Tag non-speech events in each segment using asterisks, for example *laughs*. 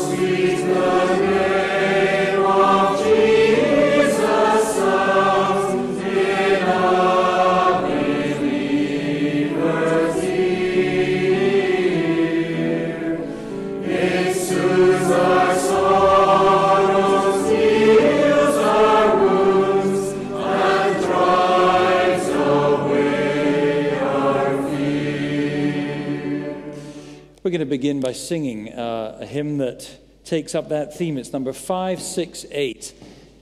We're going to begin by singing uh, a hymn that takes up that theme. It's number 568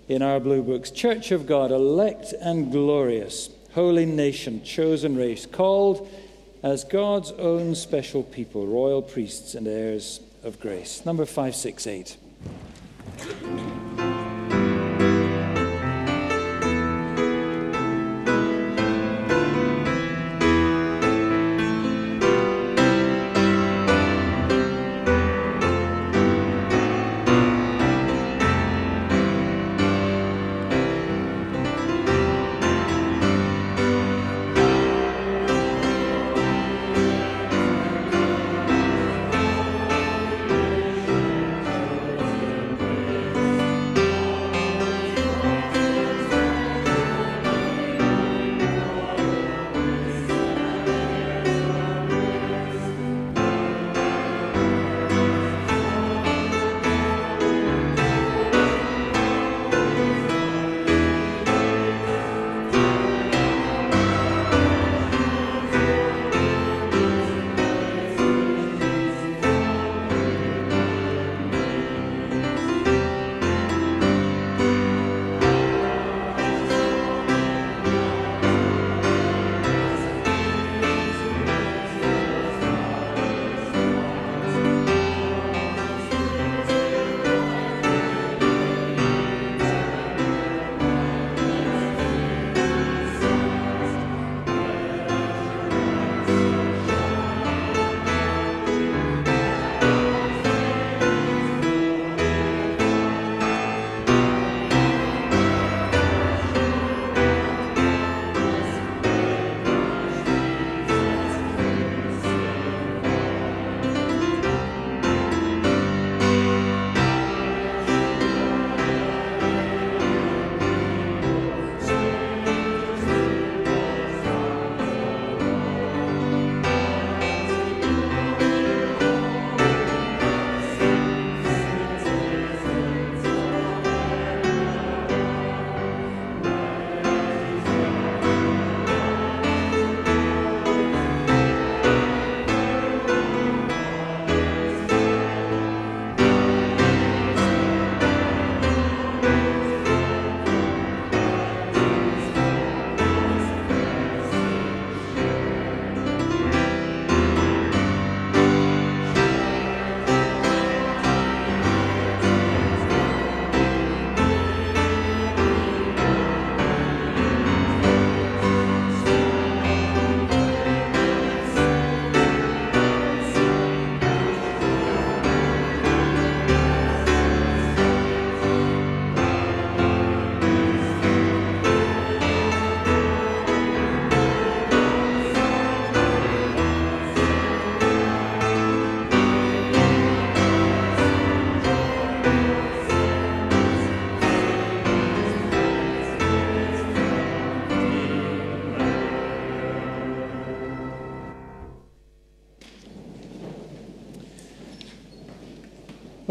in our blue books Church of God, elect and glorious, holy nation, chosen race, called as God's own special people, royal priests and heirs of grace. Number 568.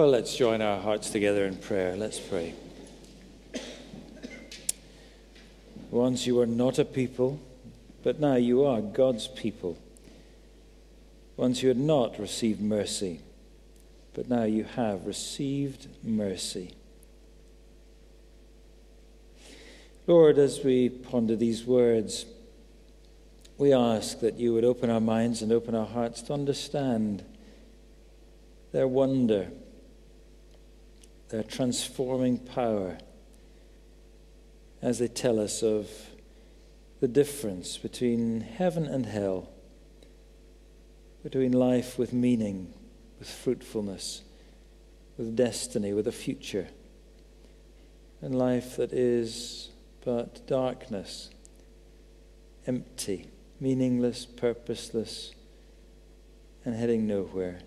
Well, let's join our hearts together in prayer. Let's pray. Once you were not a people, but now you are God's people. Once you had not received mercy, but now you have received mercy. Lord, as we ponder these words, we ask that you would open our minds and open our hearts to understand their wonder their transforming power as they tell us of the difference between heaven and hell, between life with meaning, with fruitfulness, with destiny, with a future, and life that is but darkness, empty, meaningless, purposeless, and heading nowhere.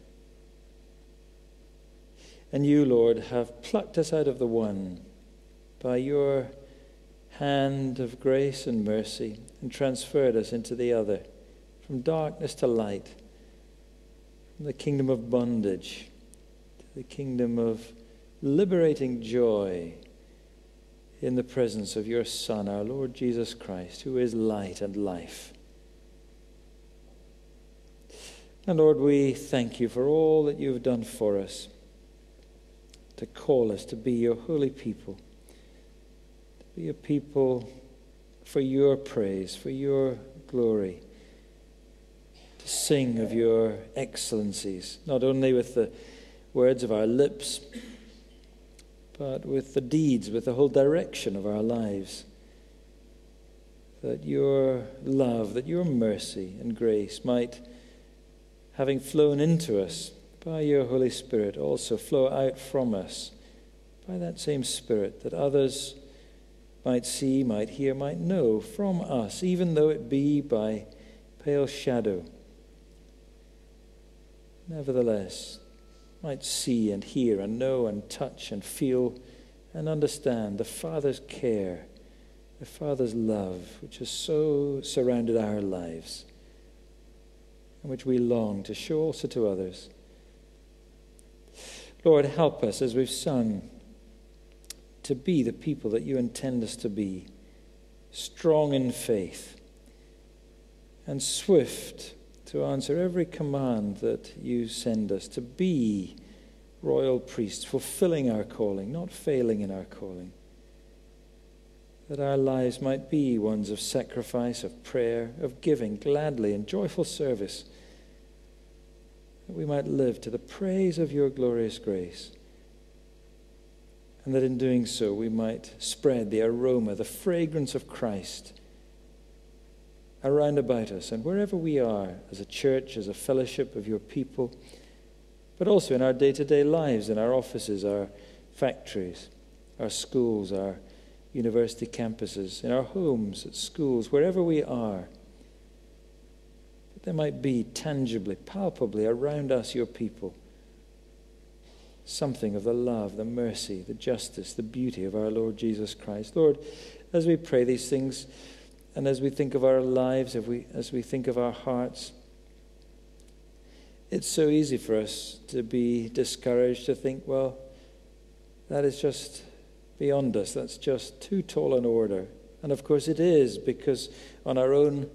And you, Lord, have plucked us out of the one by your hand of grace and mercy and transferred us into the other, from darkness to light, from the kingdom of bondage to the kingdom of liberating joy in the presence of your Son, our Lord Jesus Christ, who is light and life. And Lord, we thank you for all that you've done for us to call us to be your holy people, to be a people for your praise, for your glory, to sing of your excellencies, not only with the words of our lips, but with the deeds, with the whole direction of our lives. That your love, that your mercy and grace might, having flown into us by your Holy Spirit, also flow out from us by that same Spirit, that others might see, might hear, might know from us, even though it be by pale shadow. Nevertheless, might see and hear and know and touch and feel and understand the Father's care, the Father's love, which has so surrounded our lives and which we long to show also to others. Lord, help us as we've sung to be the people that you intend us to be, strong in faith and swift to answer every command that you send us, to be royal priests, fulfilling our calling, not failing in our calling. That our lives might be ones of sacrifice, of prayer, of giving gladly and joyful service. That we might live to the praise of your glorious grace. And that in doing so we might spread the aroma, the fragrance of Christ around about us and wherever we are as a church, as a fellowship of your people, but also in our day to day lives, in our offices, our factories, our schools, our university campuses, in our homes, at schools, wherever we are. There might be tangibly, palpably around us, your people, something of the love, the mercy, the justice, the beauty of our Lord Jesus Christ. Lord, as we pray these things, and as we think of our lives, we, as we think of our hearts, it's so easy for us to be discouraged, to think, well, that is just beyond us. That's just too tall an order. And of course it is, because on our own,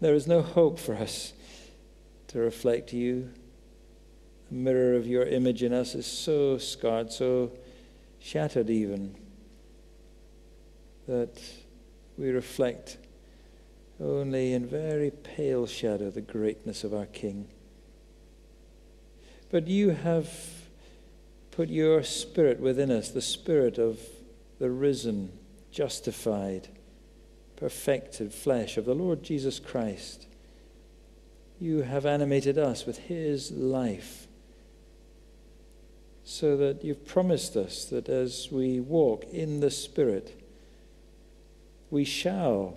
there is no hope for us to reflect you. The mirror of your image in us is so scarred, so shattered, even, that we reflect only in very pale shadow the greatness of our King. But you have put your spirit within us, the spirit of the risen, justified, perfected flesh of the Lord Jesus Christ. You have animated us with his life so that you've promised us that as we walk in the Spirit, we shall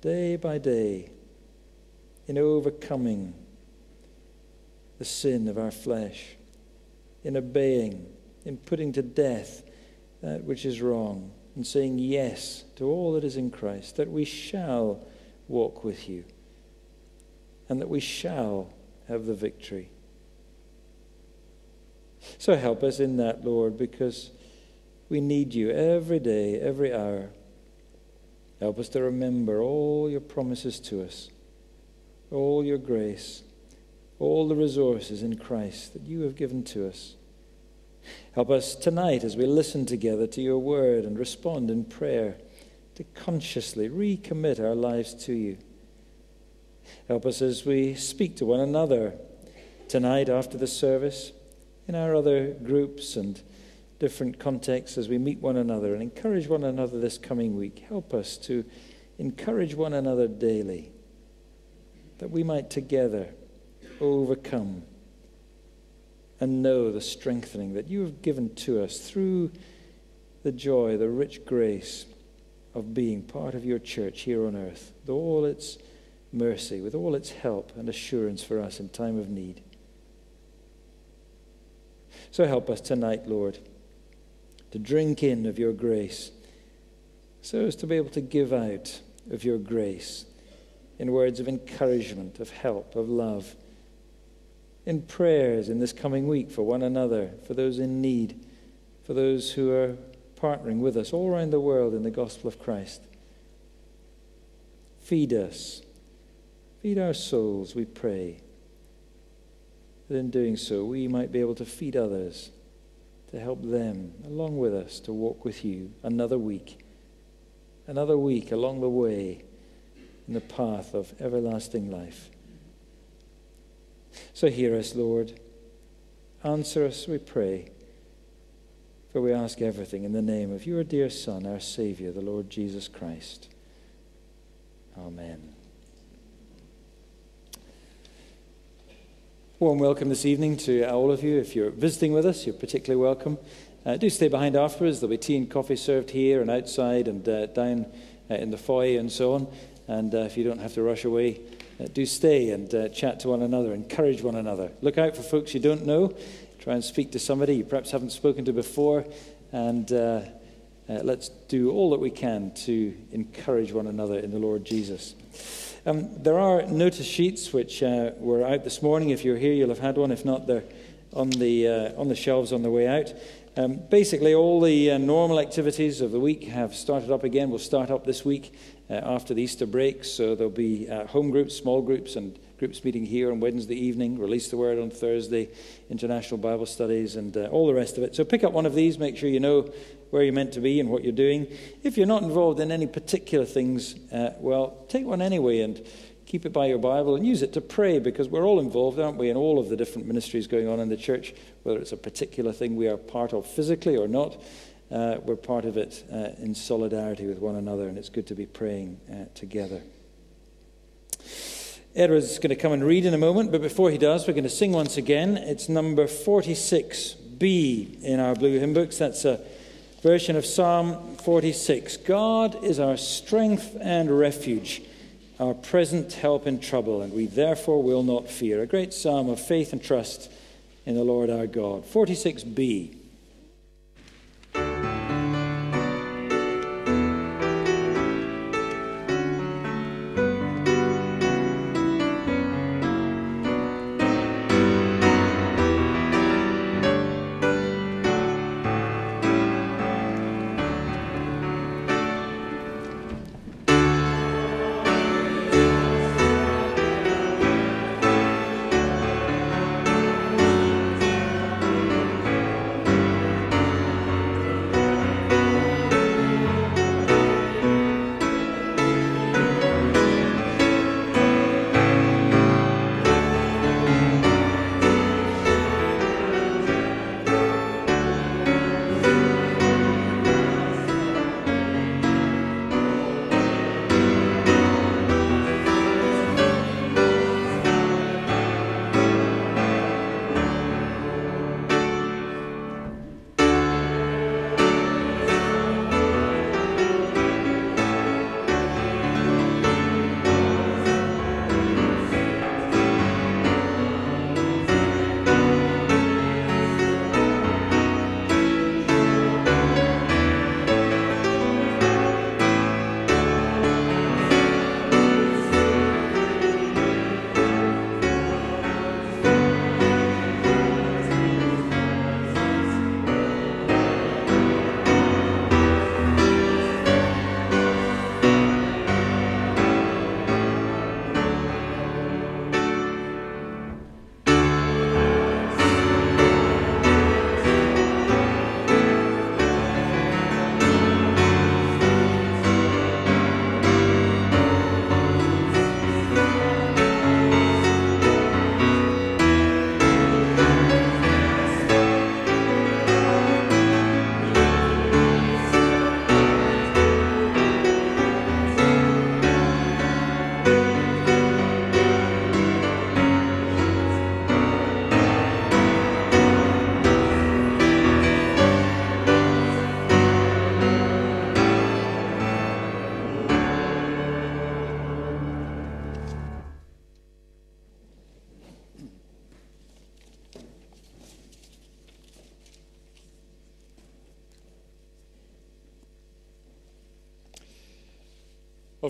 day by day in overcoming the sin of our flesh, in obeying, in putting to death that which is wrong, and saying yes to all that is in Christ, that we shall walk with you, and that we shall have the victory. So help us in that, Lord, because we need you every day, every hour. Help us to remember all your promises to us, all your grace, all the resources in Christ that you have given to us. Help us tonight as we listen together to your word and respond in prayer to consciously recommit our lives to you. Help us as we speak to one another tonight after the service, in our other groups and different contexts as we meet one another and encourage one another this coming week. Help us to encourage one another daily that we might together overcome and know the strengthening that you have given to us through the joy, the rich grace of being part of your church here on earth, with all its mercy, with all its help and assurance for us in time of need. So help us tonight, Lord, to drink in of your grace so as to be able to give out of your grace in words of encouragement, of help, of love, in prayers in this coming week for one another, for those in need, for those who are partnering with us all around the world in the gospel of Christ. Feed us. Feed our souls, we pray. That in doing so, we might be able to feed others, to help them along with us to walk with you another week, another week along the way in the path of everlasting life. So hear us, Lord. Answer us, we pray. For we ask everything in the name of your dear Son, our Savior, the Lord Jesus Christ. Amen. Warm welcome this evening to all of you. If you're visiting with us, you're particularly welcome. Uh, do stay behind afterwards. There'll be tea and coffee served here and outside and uh, down uh, in the foyer and so on. And uh, if you don't have to rush away, do stay and uh, chat to one another, encourage one another. Look out for folks you don't know. Try and speak to somebody you perhaps haven't spoken to before. And uh, let's do all that we can to encourage one another in the Lord Jesus. Um, there are notice sheets which uh, were out this morning. If you're here, you'll have had one. If not, they're on the, uh, on the shelves on the way out. Um, basically, all the uh, normal activities of the week have started up again. We'll start up this week uh, after the Easter break. So there'll be uh, home groups, small groups, and groups meeting here on Wednesday evening, release the word on Thursday, international Bible studies, and uh, all the rest of it. So pick up one of these, make sure you know where you're meant to be and what you're doing. If you're not involved in any particular things, uh, well, take one anyway and keep it by your Bible and use it to pray because we're all involved, aren't we, in all of the different ministries going on in the church, whether it's a particular thing we are part of physically or not. Uh, we're part of it uh, in solidarity with one another, and it's good to be praying uh, together. Edward's going to come and read in a moment, but before he does, we're going to sing once again. It's number 46b in our blue hymn books. That's a version of Psalm 46. God is our strength and refuge, our present help in trouble, and we therefore will not fear. A great psalm of faith and trust in the Lord our God. 46b.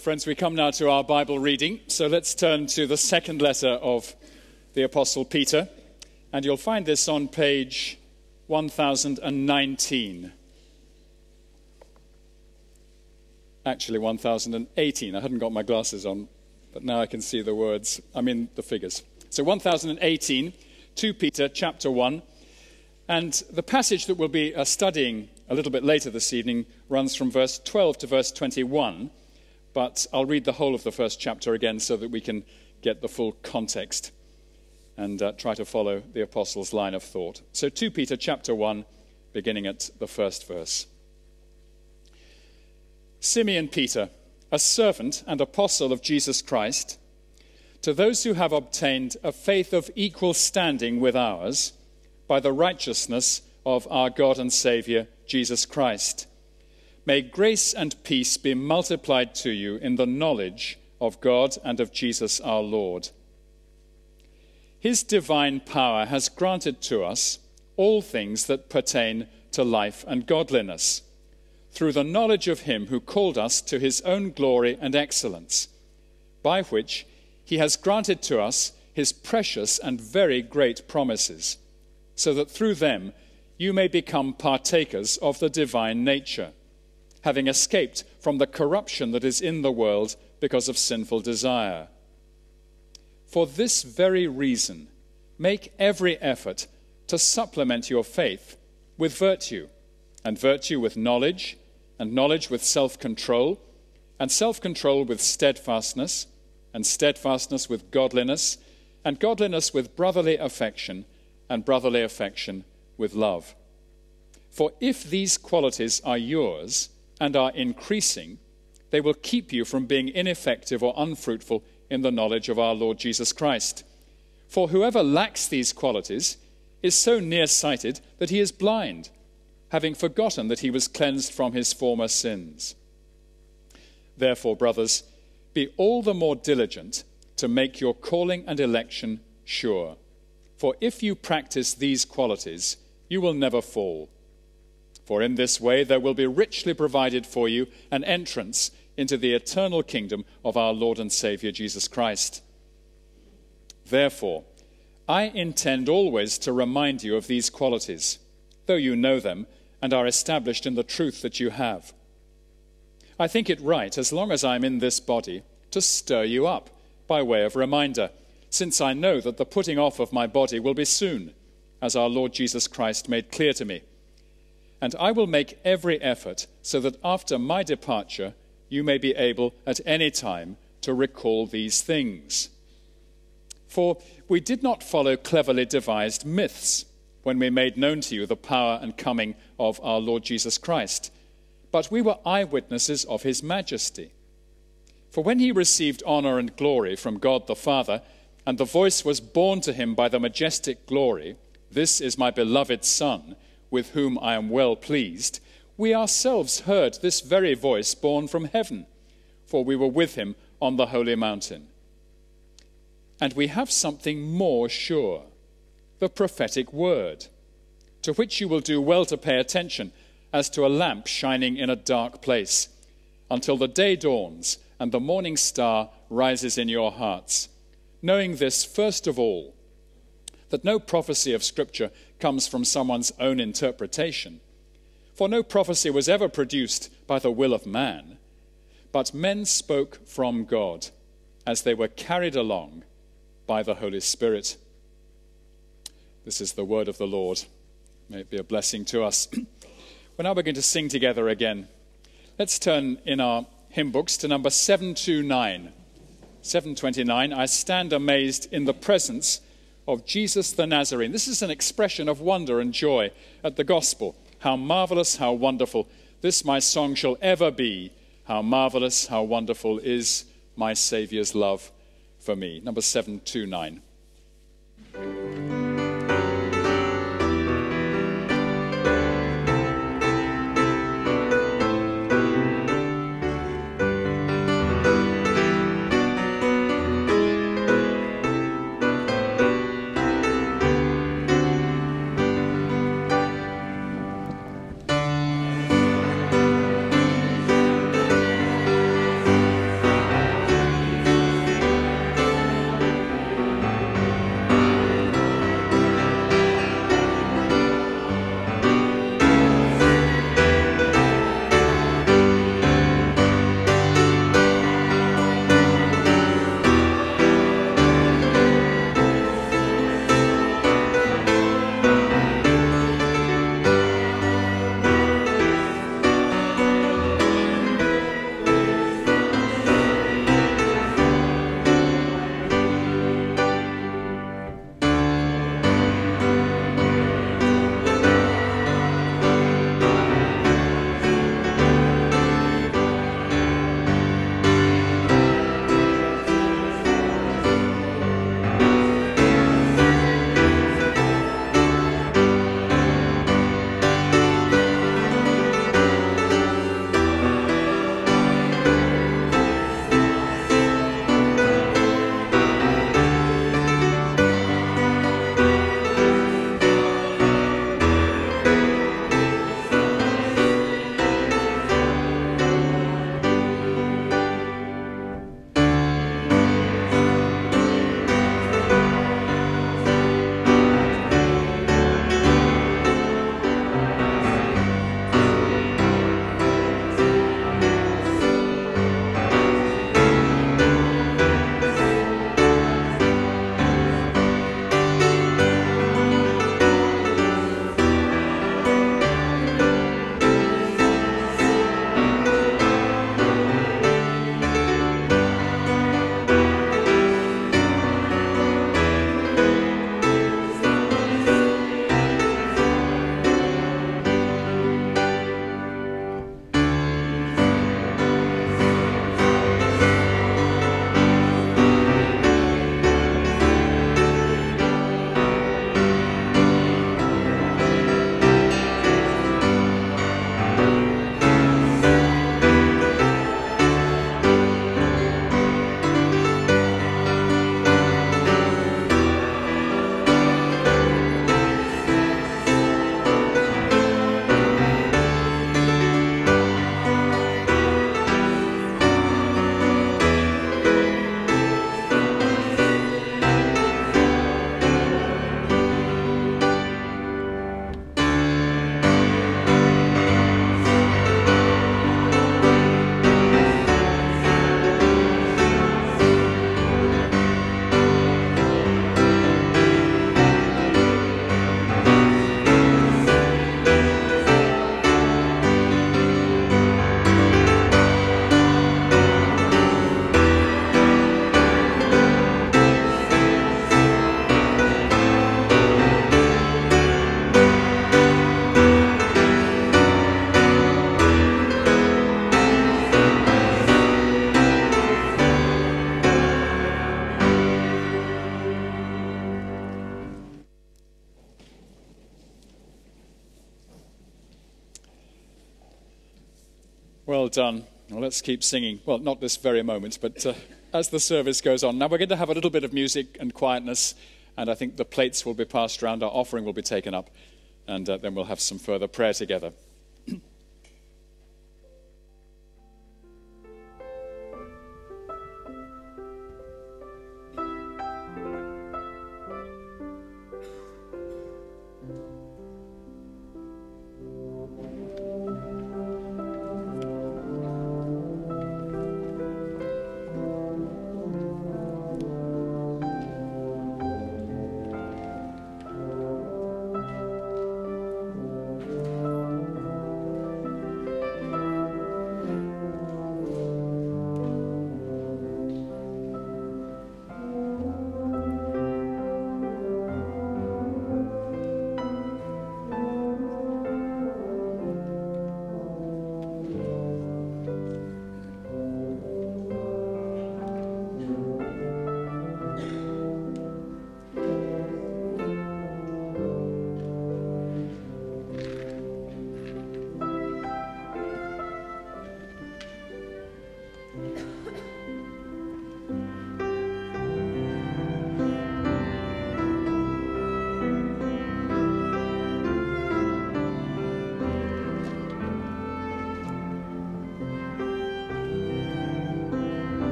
Well, friends, we come now to our Bible reading. So let's turn to the second letter of the Apostle Peter. And you'll find this on page 1019. Actually, 1018. I hadn't got my glasses on, but now I can see the words. I mean, the figures. So 1018, 2 Peter chapter 1. And the passage that we'll be uh, studying a little bit later this evening runs from verse 12 to verse 21. But I'll read the whole of the first chapter again so that we can get the full context and uh, try to follow the apostles' line of thought. So 2 Peter chapter 1, beginning at the first verse. Simeon Peter, a servant and apostle of Jesus Christ, to those who have obtained a faith of equal standing with ours by the righteousness of our God and Saviour, Jesus Christ May grace and peace be multiplied to you in the knowledge of God and of Jesus our Lord. His divine power has granted to us all things that pertain to life and godliness, through the knowledge of Him who called us to His own glory and excellence, by which He has granted to us His precious and very great promises, so that through them you may become partakers of the divine nature having escaped from the corruption that is in the world because of sinful desire. For this very reason, make every effort to supplement your faith with virtue, and virtue with knowledge, and knowledge with self control, and self control with steadfastness, and steadfastness with godliness, and godliness with brotherly affection, and brotherly affection with love. For if these qualities are yours, and are increasing, they will keep you from being ineffective or unfruitful in the knowledge of our Lord Jesus Christ. For whoever lacks these qualities is so nearsighted that he is blind, having forgotten that he was cleansed from his former sins. Therefore, brothers, be all the more diligent to make your calling and election sure. For if you practice these qualities, you will never fall. For in this way there will be richly provided for you an entrance into the eternal kingdom of our Lord and Saviour Jesus Christ. Therefore, I intend always to remind you of these qualities, though you know them and are established in the truth that you have. I think it right, as long as I am in this body, to stir you up by way of reminder, since I know that the putting off of my body will be soon, as our Lord Jesus Christ made clear to me and I will make every effort so that after my departure you may be able at any time to recall these things. For we did not follow cleverly devised myths when we made known to you the power and coming of our Lord Jesus Christ, but we were eyewitnesses of his majesty. For when he received honor and glory from God the Father, and the voice was borne to him by the majestic glory, This is my beloved Son with whom I am well pleased, we ourselves heard this very voice borne from heaven, for we were with him on the holy mountain. And we have something more sure the prophetic word, to which you will do well to pay attention, as to a lamp shining in a dark place, until the day dawns and the morning star rises in your hearts. Knowing this, first of all, that no prophecy of Scripture comes from someone's own interpretation. For no prophecy was ever produced by the will of man, but men spoke from God as they were carried along by the Holy Spirit. This is the word of the Lord. May it be a blessing to us. *clears throat* We're now going to sing together again. Let's turn in our hymn books to number 729. 729, I stand amazed in the presence of Jesus the Nazarene. This is an expression of wonder and joy at the gospel. How marvelous, how wonderful. This my song shall ever be. How marvelous, how wonderful is my Saviour's love for me. Number 729. Done. Well, let's keep singing. Well, not this very moment, but uh, as the service goes on. Now, we're going to have a little bit of music and quietness, and I think the plates will be passed around, our offering will be taken up, and uh, then we'll have some further prayer together.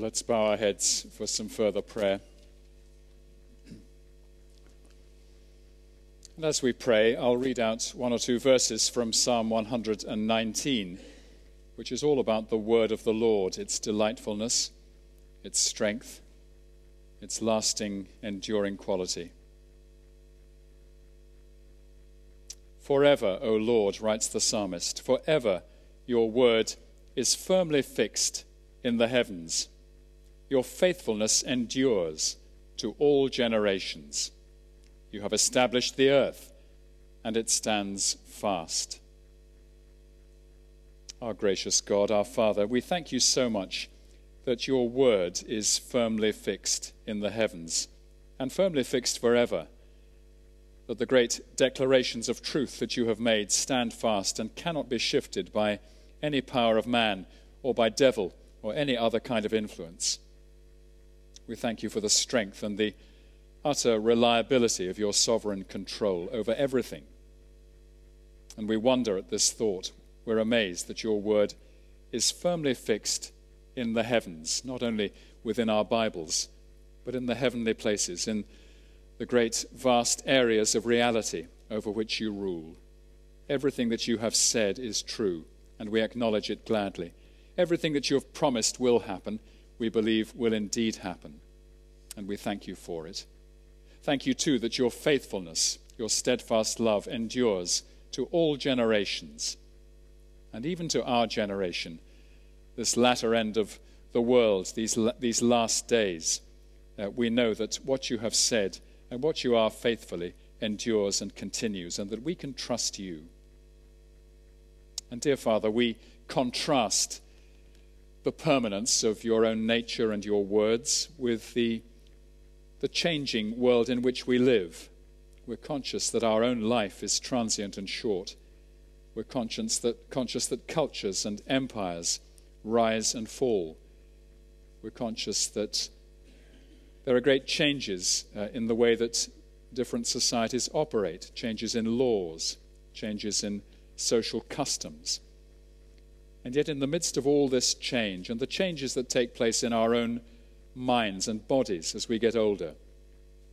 Well, let's bow our heads for some further prayer. And as we pray, I'll read out one or two verses from Psalm 119, which is all about the word of the Lord, its delightfulness, its strength, its lasting, enduring quality. Forever, O Lord, writes the psalmist, forever your word is firmly fixed in the heavens. Your faithfulness endures to all generations. You have established the earth, and it stands fast. Our gracious God, our Father, we thank you so much that your word is firmly fixed in the heavens and firmly fixed forever. That the great declarations of truth that you have made stand fast and cannot be shifted by any power of man or by devil or any other kind of influence. We thank you for the strength and the utter reliability of your sovereign control over everything. And we wonder at this thought. We're amazed that your word is firmly fixed in the heavens, not only within our Bibles, but in the heavenly places, in the great vast areas of reality over which you rule. Everything that you have said is true, and we acknowledge it gladly. Everything that you have promised will happen, we believe will indeed happen. And we thank you for it. Thank you, too, that your faithfulness, your steadfast love endures to all generations, and even to our generation, this latter end of the world, these, these last days. Uh, we know that what you have said and what you are faithfully endures and continues, and that we can trust you. And, dear Father, we contrast the permanence of your own nature and your words with the, the changing world in which we live. We're conscious that our own life is transient and short. We're conscious that, conscious that cultures and empires rise and fall. We're conscious that there are great changes uh, in the way that different societies operate, changes in laws, changes in social customs. And yet, in the midst of all this change and the changes that take place in our own minds and bodies as we get older,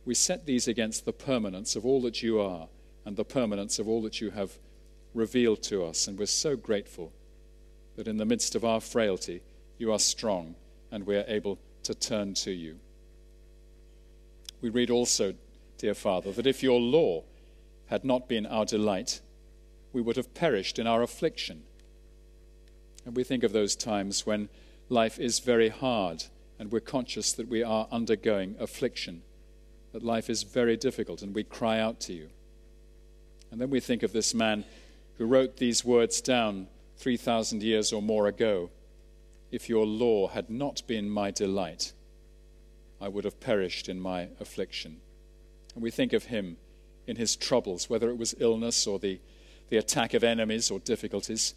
we set these against the permanence of all that you are and the permanence of all that you have revealed to us. And we're so grateful that in the midst of our frailty, you are strong and we are able to turn to you. We read also, dear Father, that if your law had not been our delight, we would have perished in our affliction. And we think of those times when life is very hard and we're conscious that we are undergoing affliction, that life is very difficult, and we cry out to you. And then we think of this man who wrote these words down 3,000 years or more ago If your law had not been my delight, I would have perished in my affliction. And we think of him in his troubles, whether it was illness or the, the attack of enemies or difficulties.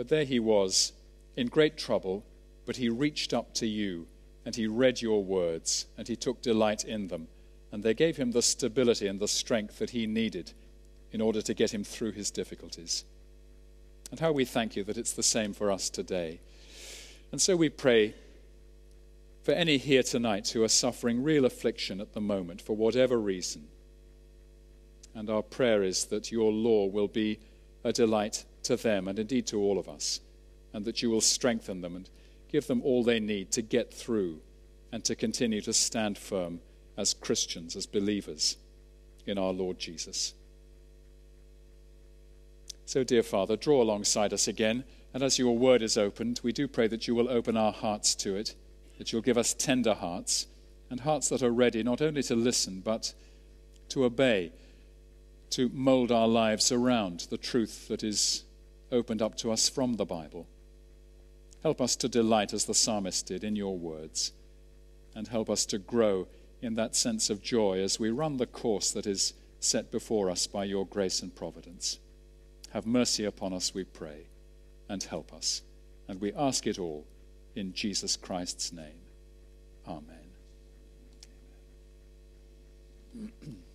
But there he was, in great trouble, but he reached up to you and he read your words and he took delight in them. And they gave him the stability and the strength that he needed in order to get him through his difficulties. And how we thank you that it's the same for us today. And so we pray for any here tonight who are suffering real affliction at the moment for whatever reason. And our prayer is that your law will be a delight to them and indeed to all of us, and that you will strengthen them and give them all they need to get through and to continue to stand firm as Christians, as believers in our Lord Jesus. So, dear Father, draw alongside us again, and as your word is opened, we do pray that you will open our hearts to it, that you'll give us tender hearts, and hearts that are ready not only to listen, but to obey, to mold our lives around the truth that is opened up to us from the Bible. Help us to delight as the psalmist did in your words, and help us to grow in that sense of joy as we run the course that is set before us by your grace and providence. Have mercy upon us, we pray, and help us. And we ask it all in Jesus Christ's name. Amen. Amen. *clears throat*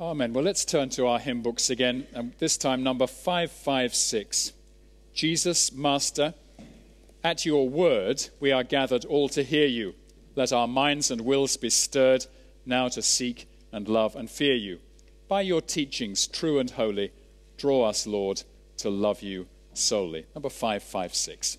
Well, let's turn to our hymn books again, and this time number 556. Jesus, Master, at your word we are gathered all to hear you. Let our minds and wills be stirred now to seek and love and fear you. By your teachings, true and holy, draw us, Lord, to love you solely. Number 556.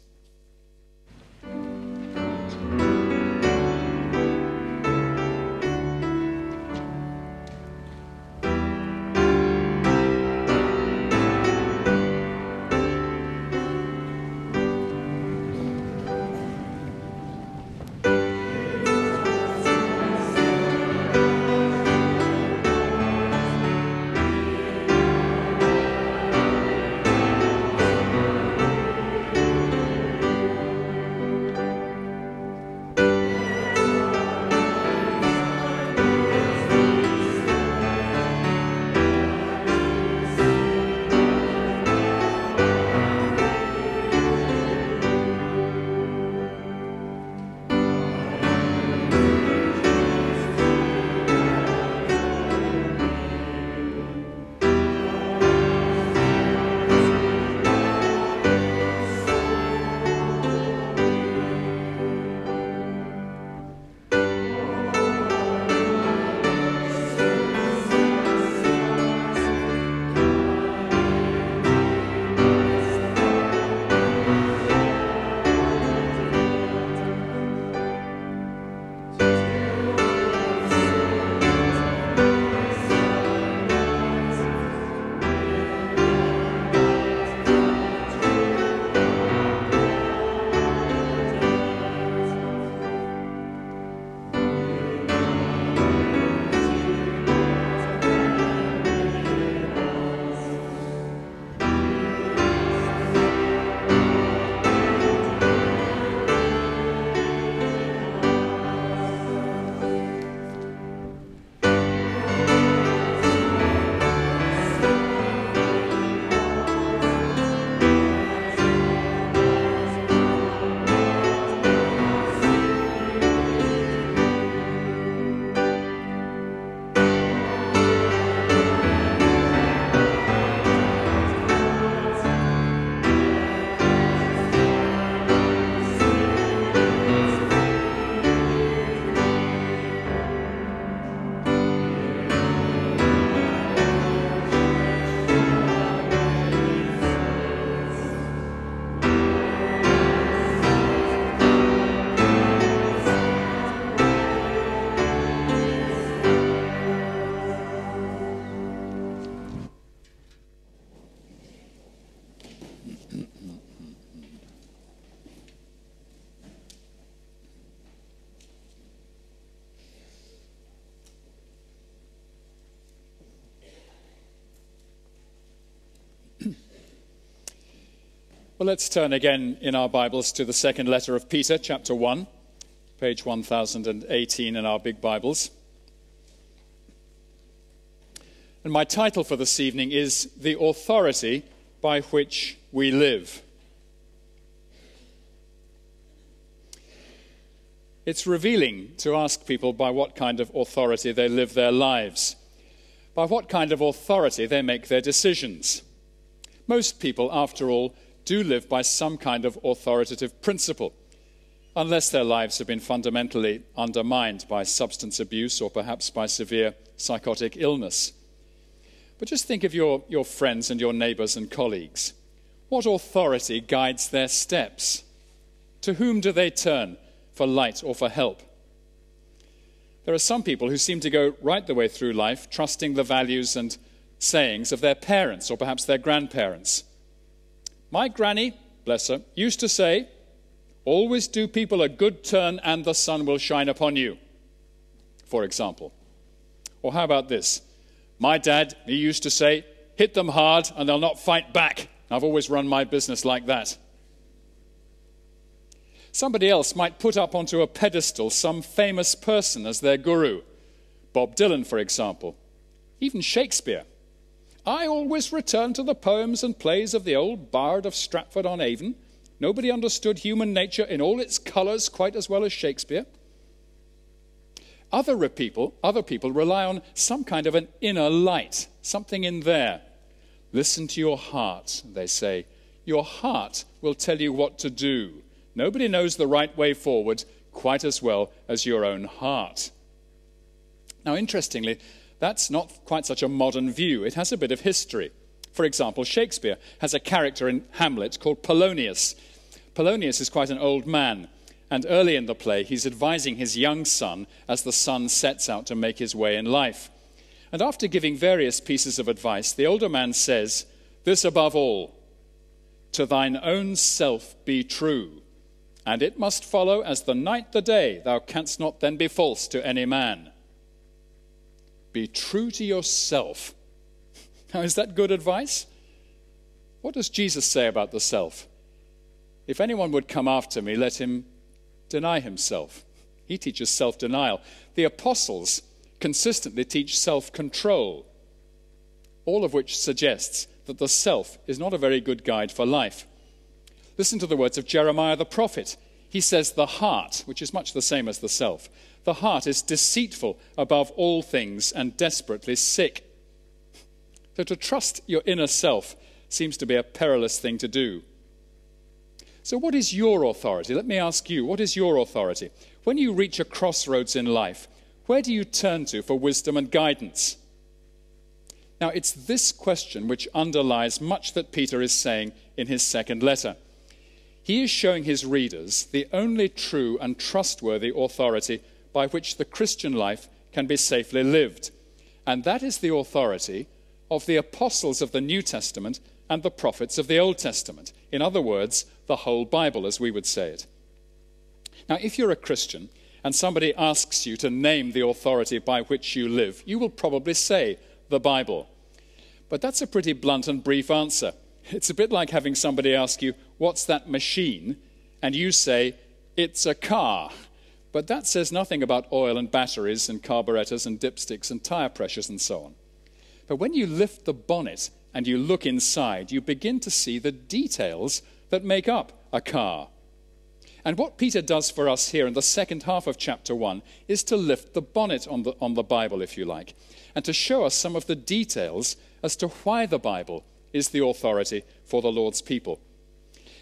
Well, let's turn again in our Bibles to the second letter of Peter, chapter 1, page 1018 in our big Bibles. And my title for this evening is The Authority by Which We Live. It's revealing to ask people by what kind of authority they live their lives, by what kind of authority they make their decisions. Most people, after all, do live by some kind of authoritative principle, unless their lives have been fundamentally undermined by substance abuse or perhaps by severe psychotic illness. But just think of your, your friends and your neighbors and colleagues. What authority guides their steps? To whom do they turn for light or for help? There are some people who seem to go right the way through life, trusting the values and sayings of their parents or perhaps their grandparents. My granny, bless her, used to say, Always do people a good turn and the sun will shine upon you, for example. Or how about this? My dad, he used to say, Hit them hard and they'll not fight back. I've always run my business like that. Somebody else might put up onto a pedestal some famous person as their guru. Bob Dylan, for example. Even Shakespeare. I always return to the poems and plays of the old bard of Stratford on Avon. Nobody understood human nature in all its colors quite as well as Shakespeare. Other people, other people rely on some kind of an inner light, something in there. Listen to your heart, they say. Your heart will tell you what to do. Nobody knows the right way forward quite as well as your own heart. Now, interestingly, that's not quite such a modern view. It has a bit of history. For example, Shakespeare has a character in Hamlet called Polonius. Polonius is quite an old man, and early in the play, he's advising his young son as the son sets out to make his way in life. And after giving various pieces of advice, the older man says, This above all, to thine own self be true, and it must follow as the night the day, thou canst not then be false to any man. Be true to yourself. *laughs* Now, is that good advice? What does Jesus say about the self? If anyone would come after me, let him deny himself. He teaches self denial. The apostles consistently teach self control, all of which suggests that the self is not a very good guide for life. Listen to the words of Jeremiah the prophet. He says, The heart, which is much the same as the self, the heart is deceitful above all things and desperately sick. So to trust your inner self seems to be a perilous thing to do. So, what is your authority? Let me ask you, what is your authority? When you reach a crossroads in life, where do you turn to for wisdom and guidance? Now, it's this question which underlies much that Peter is saying in his second letter. He is showing his readers the only true and trustworthy authority by which the Christian life can be safely lived. And that is the authority of the apostles of the New Testament and the prophets of the Old Testament. In other words, the whole Bible, as we would say it. Now, if you're a Christian and somebody asks you to name the authority by which you live, you will probably say the Bible. But that's a pretty blunt and brief answer. It's a bit like having somebody ask you, What's that machine? And you say, It's a car. But that says nothing about oil and batteries and carburetors and dipsticks and tire pressures and so on. But when you lift the bonnet and you look inside, you begin to see the details that make up a car. And what Peter does for us here in the second half of chapter 1 is to lift the bonnet on the, on the Bible, if you like, and to show us some of the details as to why the Bible is the authority for the Lord's people.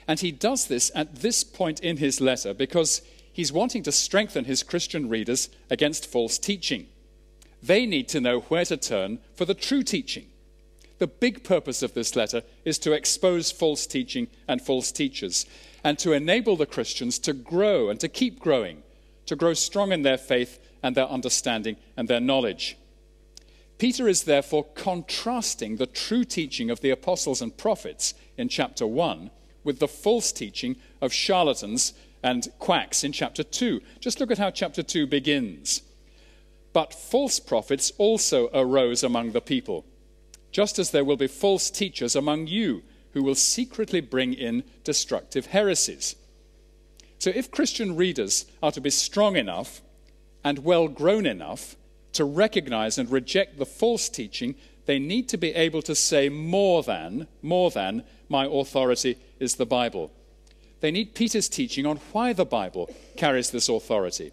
And he does this at this point in his letter because he's wanting to strengthen his Christian readers against false teaching. They need to know where to turn for the true teaching. The big purpose of this letter is to expose false teaching and false teachers and to enable the Christians to grow and to keep growing, to grow strong in their faith and their understanding and their knowledge. Peter is therefore contrasting the true teaching of the apostles and prophets in chapter 1 with the false teaching of charlatans and quacks in chapter 2. Just look at how chapter 2 begins. But false prophets also arose among the people, just as there will be false teachers among you who will secretly bring in destructive heresies. So, if Christian readers are to be strong enough and well grown enough to recognize and reject the false teaching, they need to be able to say more than, more than, my authority is the Bible. They need Peter's teaching on why the Bible carries this authority.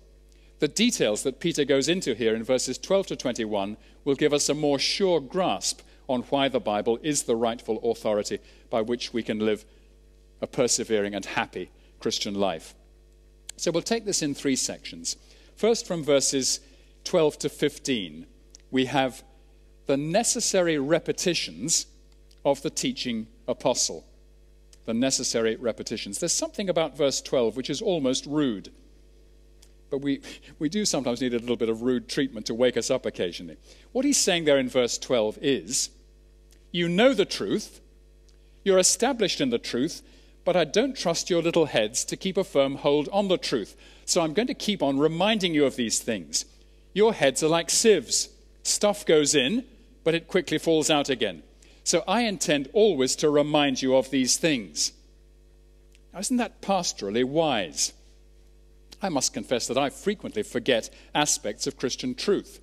The details that Peter goes into here in verses 12 to 21 will give us a more sure grasp on why the Bible is the rightful authority by which we can live a persevering and happy Christian life. So we'll take this in three sections. First, from verses 12 to 15, we have the necessary repetitions of the teaching apostle. The necessary repetitions. There's something about verse 12 which is almost rude. But we, we do sometimes need a little bit of rude treatment to wake us up occasionally. What he's saying there in verse 12 is You know the truth, you're established in the truth, but I don't trust your little heads to keep a firm hold on the truth. So I'm going to keep on reminding you of these things. Your heads are like sieves. Stuff goes in, but it quickly falls out again. So I intend always to remind you of these things. Now, isn't that pastorally wise? I must confess that I frequently forget aspects of Christian truth.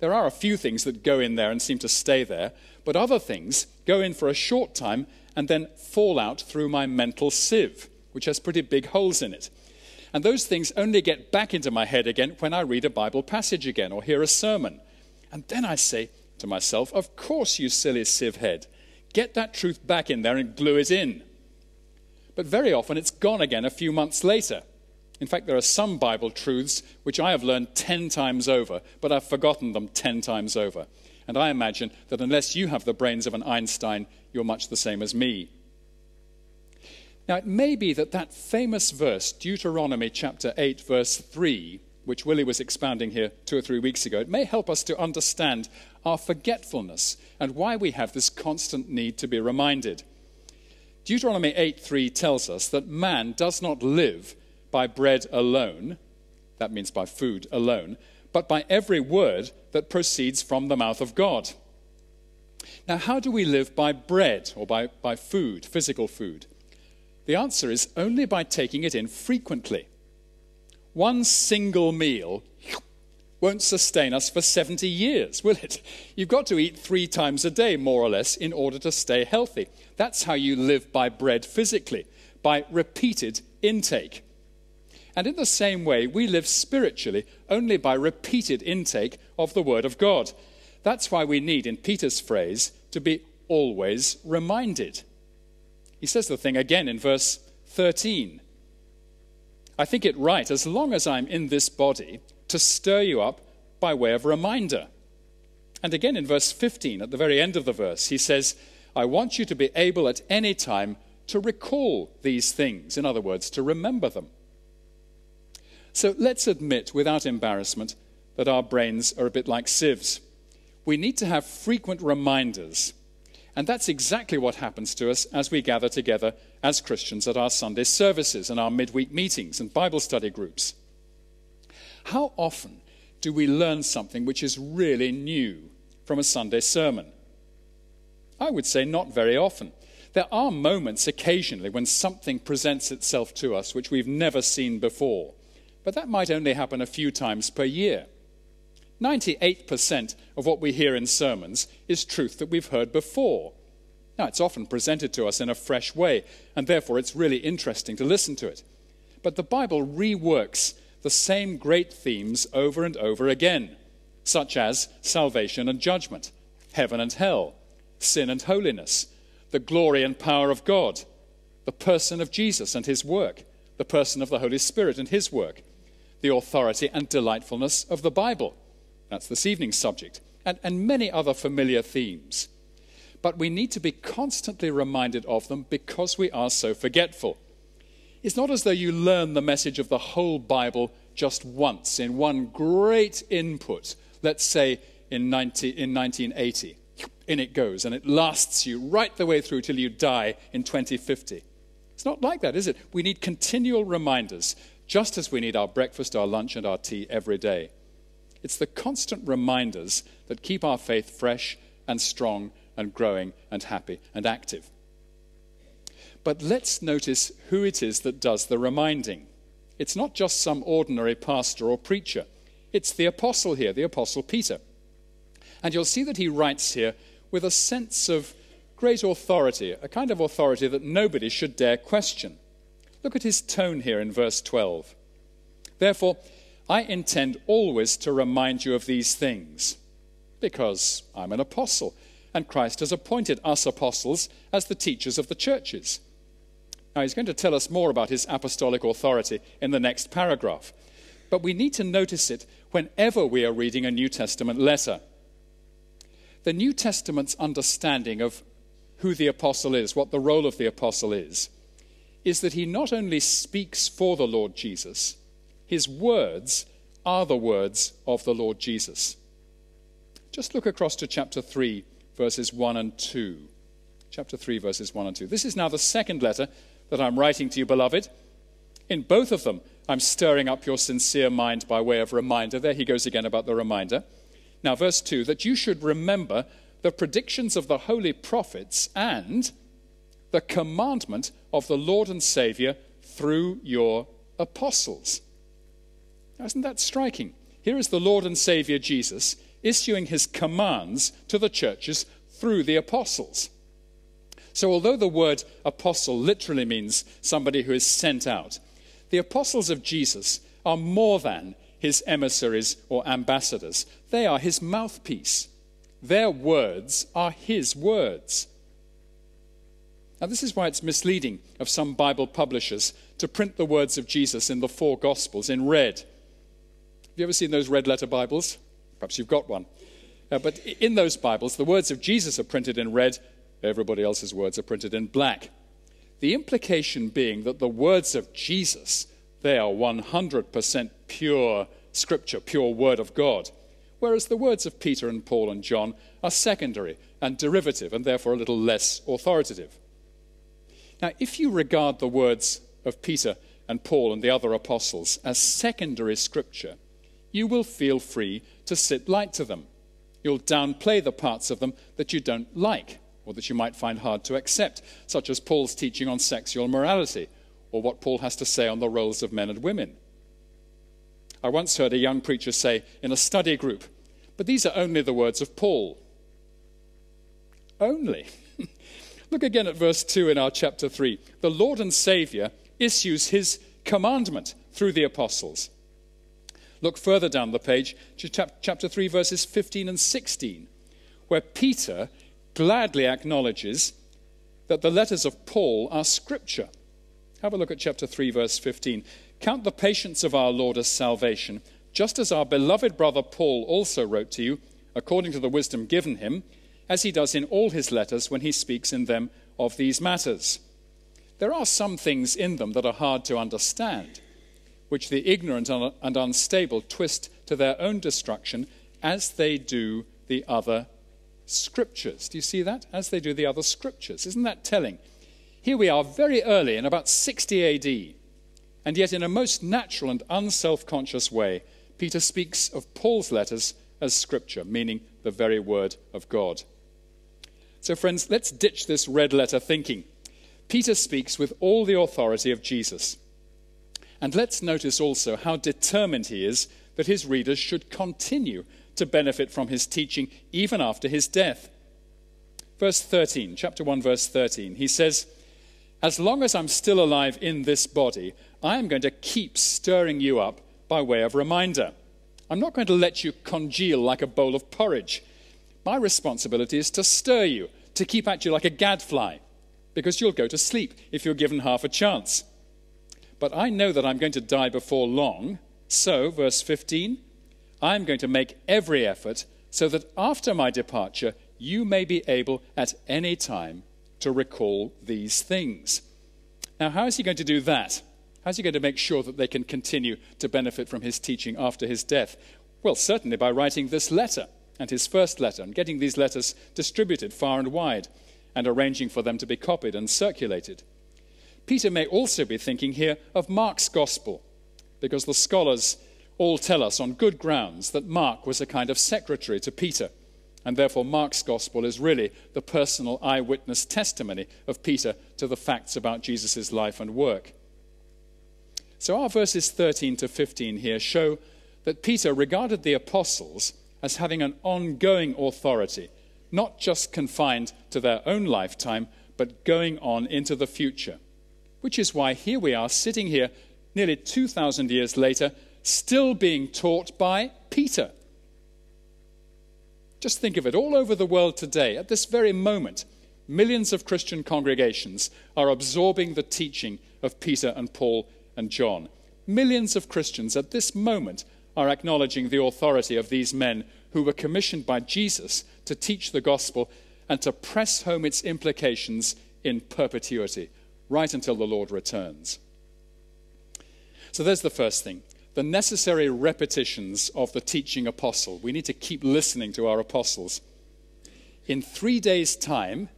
There are a few things that go in there and seem to stay there, but other things go in for a short time and then fall out through my mental sieve, which has pretty big holes in it. And those things only get back into my head again when I read a Bible passage again or hear a sermon. And then I say to myself, Of course, you silly sieve head. Get that truth back in there and glue it in. But very often it's gone again a few months later. In fact, there are some Bible truths which I have learned 10 times over, but I've forgotten them 10 times over. And I imagine that unless you have the brains of an Einstein, you're much the same as me. Now, it may be that that famous verse, Deuteronomy chapter 8, verse 3, which Willie was expounding here two or three weeks ago, it may help us to understand our forgetfulness and why we have this constant need to be reminded. Deuteronomy 8:3 tells us that man does not live by bread alone, that means by food alone, but by every word that proceeds from the mouth of God. Now, how do we live by bread or by, by food, physical food? The answer is only by taking it in frequently. One single meal won't sustain us for 70 years, will it? You've got to eat three times a day, more or less, in order to stay healthy. That's how you live by bread physically, by repeated intake. And in the same way, we live spiritually only by repeated intake of the Word of God. That's why we need, in Peter's phrase, to be always reminded. He says the thing again in verse 13. I think it right, as long as I'm in this body, to stir you up by way of reminder. And again in verse 15, at the very end of the verse, he says, I want you to be able at any time to recall these things. In other words, to remember them. So let's admit without embarrassment that our brains are a bit like sieves. We need to have frequent reminders. And that's exactly what happens to us as we gather together as Christians at our Sunday services and our midweek meetings and Bible study groups. How often do we learn something which is really new from a Sunday sermon? I would say not very often. There are moments occasionally when something presents itself to us which we've never seen before, but that might only happen a few times per year. 98% of what we hear in sermons is truth that we've heard before. Now, it's often presented to us in a fresh way, and therefore it's really interesting to listen to it. But the Bible reworks the same great themes over and over again, such as salvation and judgment, heaven and hell, sin and holiness, the glory and power of God, the person of Jesus and his work, the person of the Holy Spirit and his work, the authority and delightfulness of the Bible that's this evening's subject. And, and many other familiar themes. But we need to be constantly reminded of them because we are so forgetful. It's not as though you learn the message of the whole Bible just once in one great input, let's say in, 90, in 1980. In it goes, and it lasts you right the way through till you die in 2050. It's not like that, is it? We need continual reminders, just as we need our breakfast, our lunch, and our tea every day. It's the constant reminders that keep our faith fresh and strong and growing and happy and active. But let's notice who it is that does the reminding. It's not just some ordinary pastor or preacher, it's the apostle here, the apostle Peter. And you'll see that he writes here with a sense of great authority, a kind of authority that nobody should dare question. Look at his tone here in verse 12. Therefore, I intend always to remind you of these things, because I'm an apostle, and Christ has appointed us apostles as the teachers of the churches. Now, he's going to tell us more about his apostolic authority in the next paragraph, but we need to notice it whenever we are reading a New Testament letter. The New Testament's understanding of who the apostle is, what the role of the apostle is, is that he not only speaks for the Lord Jesus, his words are the words of the Lord Jesus. Just look across to chapter 3, verses 1 and 2. Chapter 3, verses 1 and 2. This is now the second letter that I'm writing to you, beloved. In both of them, I'm stirring up your sincere mind by way of reminder. There he goes again about the reminder. Now, verse 2 that you should remember the predictions of the holy prophets and the commandment of the Lord and Savior through your apostles. Now, isn't that striking? Here is the Lord and Savior Jesus issuing his commands to the churches through the apostles. So, although the word apostle literally means somebody who is sent out, the apostles of Jesus are more than his emissaries or ambassadors. They are his mouthpiece. Their words are his words. Now, this is why it's misleading of some Bible publishers to print the words of Jesus in the four Gospels in red. Have you ever seen those red letter Bibles? Perhaps you've got one. Uh, but in those Bibles, the words of Jesus are printed in red, everybody else's words are printed in black. The implication being that the words of Jesus, they are 100% pure scripture, pure word of God, whereas the words of Peter and Paul and John are secondary and derivative and therefore a little less authoritative. Now, if you regard the words of Peter and Paul and the other apostles as secondary scripture, you will feel free to sit light to them. You'll downplay the parts of them that you don't like or that you might find hard to accept, such as Paul's teaching on sexual morality or what Paul has to say on the roles of men and women. I once heard a young preacher say in a study group, but these are only the words of Paul. Only. *laughs* Look again at verse 2 in our chapter 3. The Lord and Savior issues his commandment through the apostles. Look further down the page to chapter 3, verses 15 and 16, where Peter gladly acknowledges that the letters of Paul are scripture. Have a look at chapter 3, verse 15. Count the patience of our Lord as salvation, just as our beloved brother Paul also wrote to you, according to the wisdom given him, as he does in all his letters when he speaks in them of these matters. There are some things in them that are hard to understand which the ignorant and unstable twist to their own destruction, as they do the other scriptures. Do you see that? As they do the other scriptures. Isn't that telling? Here we are very early in about 60 AD, and yet in a most natural and unself conscious way, Peter speaks of Paul's letters as scripture, meaning the very word of God. So, friends, let's ditch this red letter thinking. Peter speaks with all the authority of Jesus. And let's notice also how determined he is that his readers should continue to benefit from his teaching even after his death. Verse 13, chapter 1, verse 13, he says, As long as I'm still alive in this body, I am going to keep stirring you up by way of reminder. I'm not going to let you congeal like a bowl of porridge. My responsibility is to stir you, to keep at you like a gadfly, because you'll go to sleep if you're given half a chance. But I know that I'm going to die before long. So, verse 15, I'm going to make every effort so that after my departure, you may be able at any time to recall these things. Now, how is he going to do that? How's he going to make sure that they can continue to benefit from his teaching after his death? Well, certainly by writing this letter and his first letter and getting these letters distributed far and wide and arranging for them to be copied and circulated. Peter may also be thinking here of Mark's gospel, because the scholars all tell us on good grounds that Mark was a kind of secretary to Peter, And therefore, Mark's gospel is really the personal eyewitness testimony of Peter to the facts about Jesus' life and work. So, our verses 13 to 15 here show that Peter regarded the apostles as having an ongoing authority, not just confined to their own lifetime, but going on into the future. Which is why here we are, sitting here nearly 2,000 years later, still being taught by Peter. Just think of it all over the world today, at this very moment, millions of Christian congregations are absorbing the teaching of Peter and Paul and John. Millions of Christians at this moment are acknowledging the authority of these men who were commissioned by Jesus to teach the gospel and to press home its implications in perpetuity, right until the Lord returns. So there's the first thing the necessary repetitions of the teaching apostle. We need to keep listening to our apostles. In three days' time,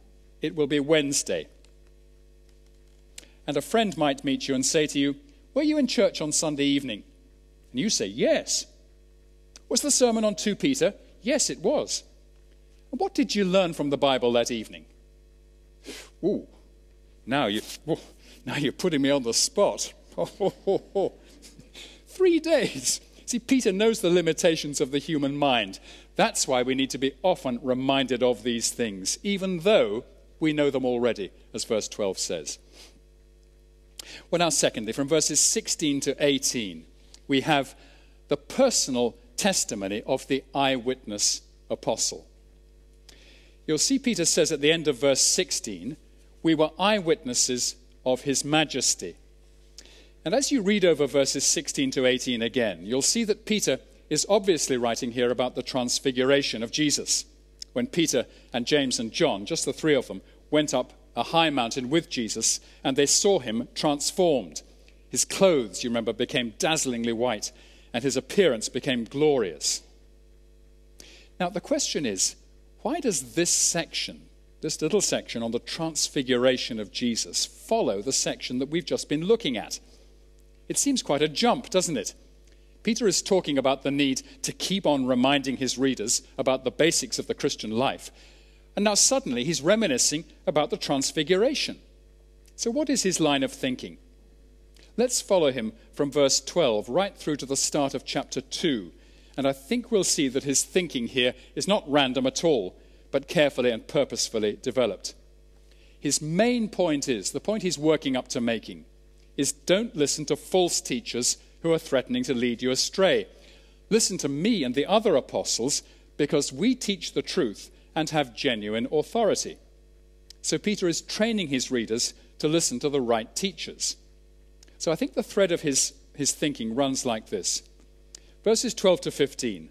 it will be Wednesday. And a friend might meet you and say to you, Were you in church on Sunday evening? And you say, Yes. Was the sermon on 2 Peter? Yes, it was. And what did you learn from the Bible that evening? Ooh, now, you, oh, now you're putting me on the spot. *laughs* Oh, Three days. See, Peter knows the limitations of the human mind. That's why we need to be often reminded of these things, even though we know them already, as verse 12 says. Well, now, secondly, from verses 16 to 18, we have the personal testimony of the eyewitness apostle. You'll see Peter says at the end of verse 16, We were eyewitnesses of his majesty. And as you read over verses 16 to 18 again, you'll see that Peter is obviously writing here about the transfiguration of Jesus. When Peter and James and John, just the three of them, went up a high mountain with Jesus and they saw him transformed. His clothes, you remember, became dazzlingly white and his appearance became glorious. Now, the question is why does this section, this little section on the transfiguration of Jesus, follow the section that we've just been looking at? It seems quite a jump, doesn't it? Peter is talking about the need to keep on reminding his readers about the basics of the Christian life. And now suddenly he's reminiscing about the transfiguration. So, what is his line of thinking? Let's follow him from verse 12 right through to the start of chapter 2. And I think we'll see that his thinking here is not random at all, but carefully and purposefully developed. His main point is the point he's working up to making is don't listen to false teachers who are threatening to lead you astray. Listen to me and the other apostles because we teach the truth and have genuine authority. So Peter is training his readers to listen to the right teachers. So I think the thread of his, his thinking runs like this verses 12 to 15.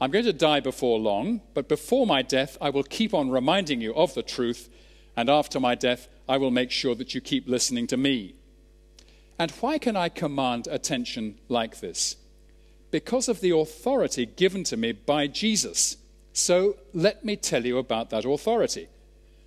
I'm going to die before long, but before my death, I will keep on reminding you of the truth, and after my death, I will make sure that you keep listening to me. And why can I command attention like this? Because of the authority given to me by Jesus. So let me tell you about that authority.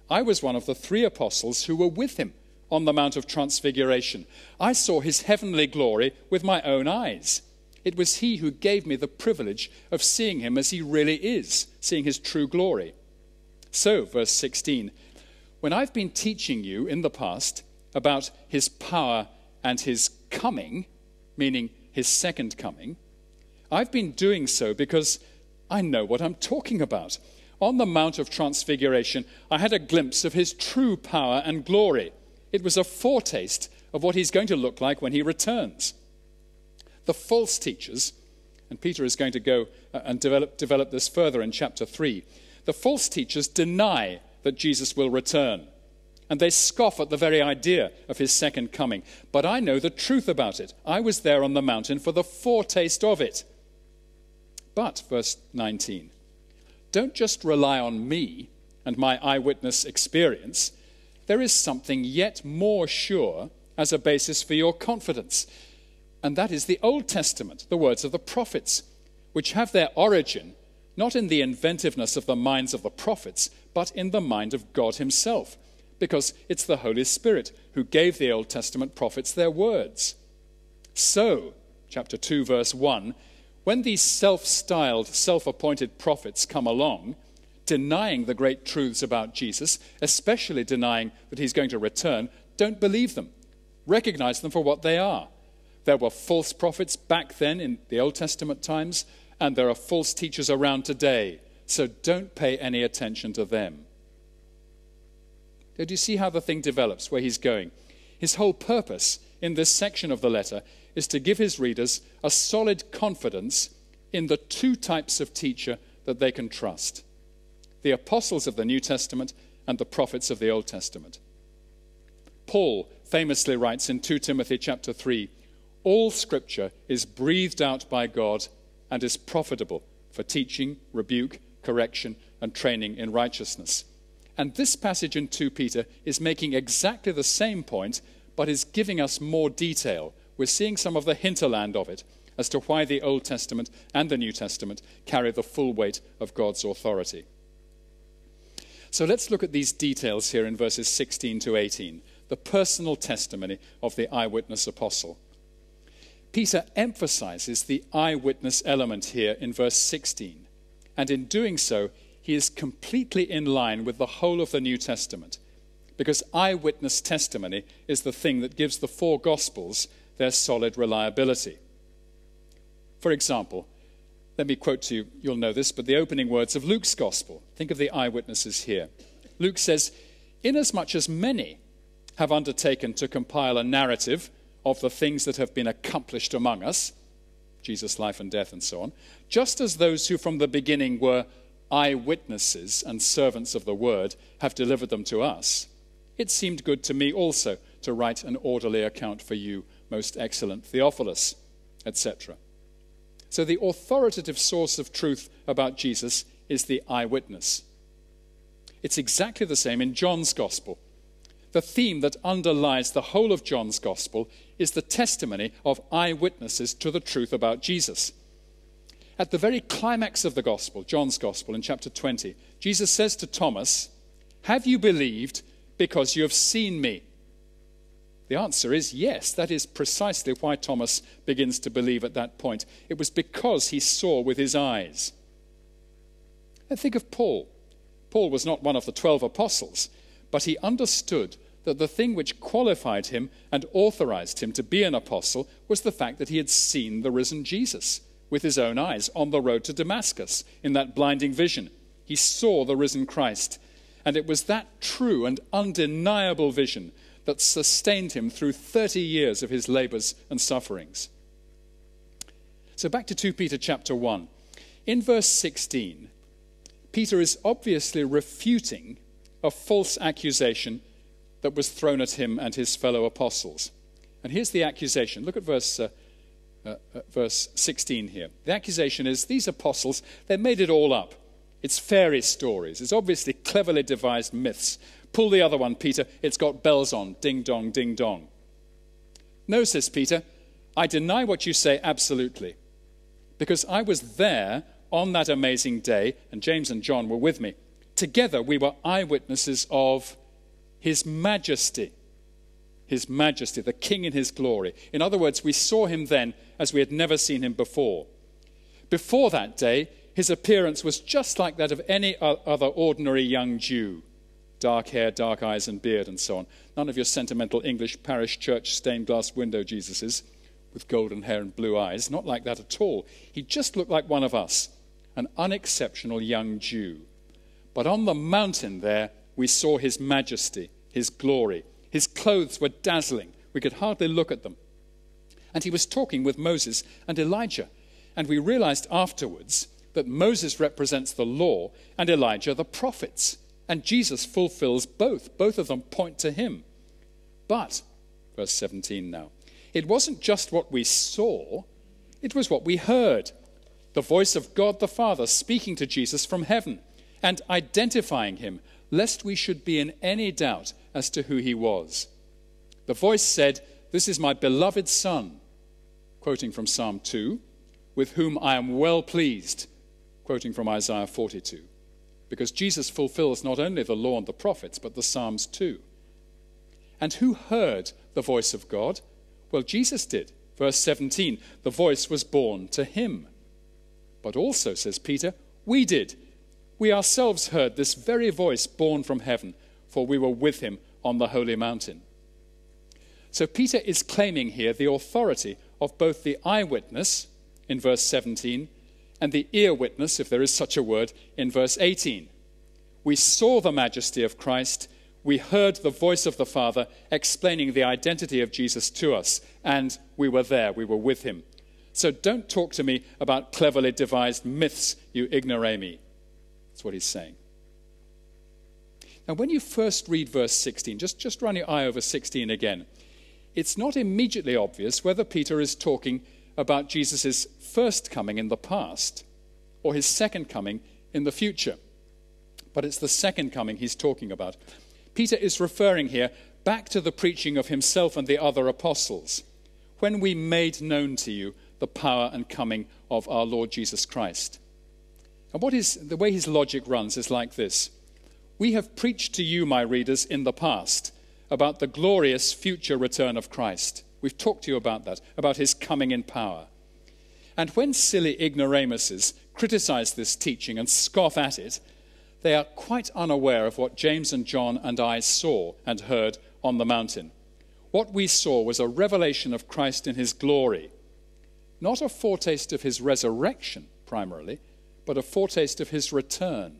I was one of the three apostles who were with him on the Mount of Transfiguration. I saw his heavenly glory with my own eyes. It was he who gave me the privilege of seeing him as he really is, seeing his true glory. So, verse 16, when I've been teaching you in the past about his power and his coming, meaning his second coming, I've been doing so because I know what I'm talking about. On the Mount of Transfiguration, I had a glimpse of his true power and glory. It was a foretaste of what he's going to look like when he returns. The false teachers, and Peter is going to go uh, and develop, develop this further in chapter 3, the false teachers deny that Jesus will return and they scoff at the very idea of his second coming. But I know the truth about it. I was there on the mountain for the foretaste of it. But, verse 19, don't just rely on me and my eyewitness experience. There is something yet more sure as a basis for your confidence, and that is the Old Testament, the words of the prophets, which have their origin not in the inventiveness of the minds of the prophets, but in the mind of God Himself because it's the Holy Spirit who gave the Old Testament prophets their words. So, chapter 2, verse 1, when these self styled, self appointed prophets come along, denying the great truths about Jesus, especially denying that he's going to return, don't believe them. Recognize them for what they are. There were false prophets back then in the Old Testament times, and there are false teachers around today. So don't pay any attention to them. Do you see how the thing develops, where he's going? His whole purpose in this section of the letter is to give his readers a solid confidence in the two types of teacher that they can trust the apostles of the New Testament and the prophets of the Old Testament. Paul famously writes in 2 Timothy chapter 3 All scripture is breathed out by God and is profitable for teaching, rebuke, correction, and training in righteousness. And this passage in 2 Peter is making exactly the same point, but is giving us more detail. We're seeing some of the hinterland of it as to why the Old Testament and the New Testament carry the full weight of God's authority. So let's look at these details here in verses 16 to 18, the personal testimony of the eyewitness apostle. Peter emphasizes the eyewitness element here in verse 16, and in doing so, he is completely in line with the whole of the New Testament, because eyewitness testimony is the thing that gives the four Gospels their solid reliability. For example, let me quote to you, you'll know this, but the opening words of Luke's Gospel. Think of the eyewitnesses here. Luke says, Inasmuch as many have undertaken to compile a narrative of the things that have been accomplished among us, Jesus' life and death and so on, just as those who from the beginning were eyewitnesses and servants of the word have delivered them to us, it seemed good to me also to write an orderly account for you, most excellent Theophilus, etc. So the authoritative source of truth about Jesus is the eyewitness. It's exactly the same in John's Gospel. The theme that underlies the whole of John's Gospel is the testimony of eyewitnesses to the truth about Jesus. At the very climax of the Gospel, John's Gospel, in chapter 20, Jesus says to Thomas, Have you believed because you have seen me? The answer is yes. That is precisely why Thomas begins to believe at that point. It was because he saw with his eyes. And think of Paul. Paul was not one of the twelve apostles, but he understood that the thing which qualified him and authorized him to be an apostle was the fact that he had seen the risen Jesus with his own eyes on the road to Damascus in that blinding vision. He saw the risen Christ. And it was that true and undeniable vision that sustained him through 30 years of his labors and sufferings. So back to 2 Peter chapter 1. In verse 16, Peter is obviously refuting a false accusation that was thrown at him and his fellow apostles. And here's the accusation. Look at verse, uh, uh, uh verse 16 here. The accusation is these apostles, they made it all up. It's fairy stories. It's obviously cleverly devised myths Pull the other one, Peter. It's got bells on. Ding dong, ding dong. No, says Peter, I deny what you say absolutely. Because I was there on that amazing day, and James and John were with me. Together we were eyewitnesses of His majesty. His majesty, the King in His glory. In other words, we saw Him then as we had never seen Him before. Before that day, His appearance was just like that of any other ordinary young Jew dark hair, dark eyes, and beard, and so on. None of your sentimental English parish church stained glass window Jesuses with golden hair and blue eyes. Not like that at all. He just looked like one of us, an unexceptional young Jew. But on the mountain there, we saw his majesty, his glory. His clothes were dazzling. We could hardly look at them. And he was talking with Moses and Elijah. And we realized afterwards that Moses represents the law and Elijah the prophets. And Jesus fulfills both. Both of them point to him. But, verse 17 now, it wasn't just what we saw, it was what we heard. The voice of God the Father speaking to Jesus from heaven and identifying him, lest we should be in any doubt as to who he was. The voice said, This is my beloved Son, quoting from Psalm 2, with whom I am well pleased, quoting from Isaiah 42 because Jesus fulfills not only the law and the prophets, but the Psalms too. And who heard the voice of God? Well, Jesus did. Verse 17 the voice was borne to him. But also, says Peter, we did. We ourselves heard this very voice borne from heaven, for we were with him on the holy mountain. So Peter is claiming here the authority of both the eyewitness in verse 17 and the ear witness, if there is such a word, in verse 18. We saw the majesty of Christ. We heard the voice of the Father explaining the identity of Jesus to us, and we were there, we were with him. So don't talk to me about cleverly devised myths, you ignoramus. That's what he's saying. Now, when you first read verse 16, just, just run your eye over 16 again, it's not immediately obvious whether Peter is talking about Jesus' first coming in the past or his second coming in the future. But it's the second coming he's talking about. Peter is referring here back to the preaching of himself and the other apostles when we made known to you the power and coming of our Lord Jesus Christ. And what is the way his logic runs is like this. We have preached to you, my readers, in the past about the glorious future return of Christ. We've talked to you about that, about his coming in power. And when silly ignoramuses criticize this teaching and scoff at it, they are quite unaware of what James and John and I saw and heard on the mountain. What we saw was a revelation of Christ in his glory, not a foretaste of his resurrection primarily, but a foretaste of his return,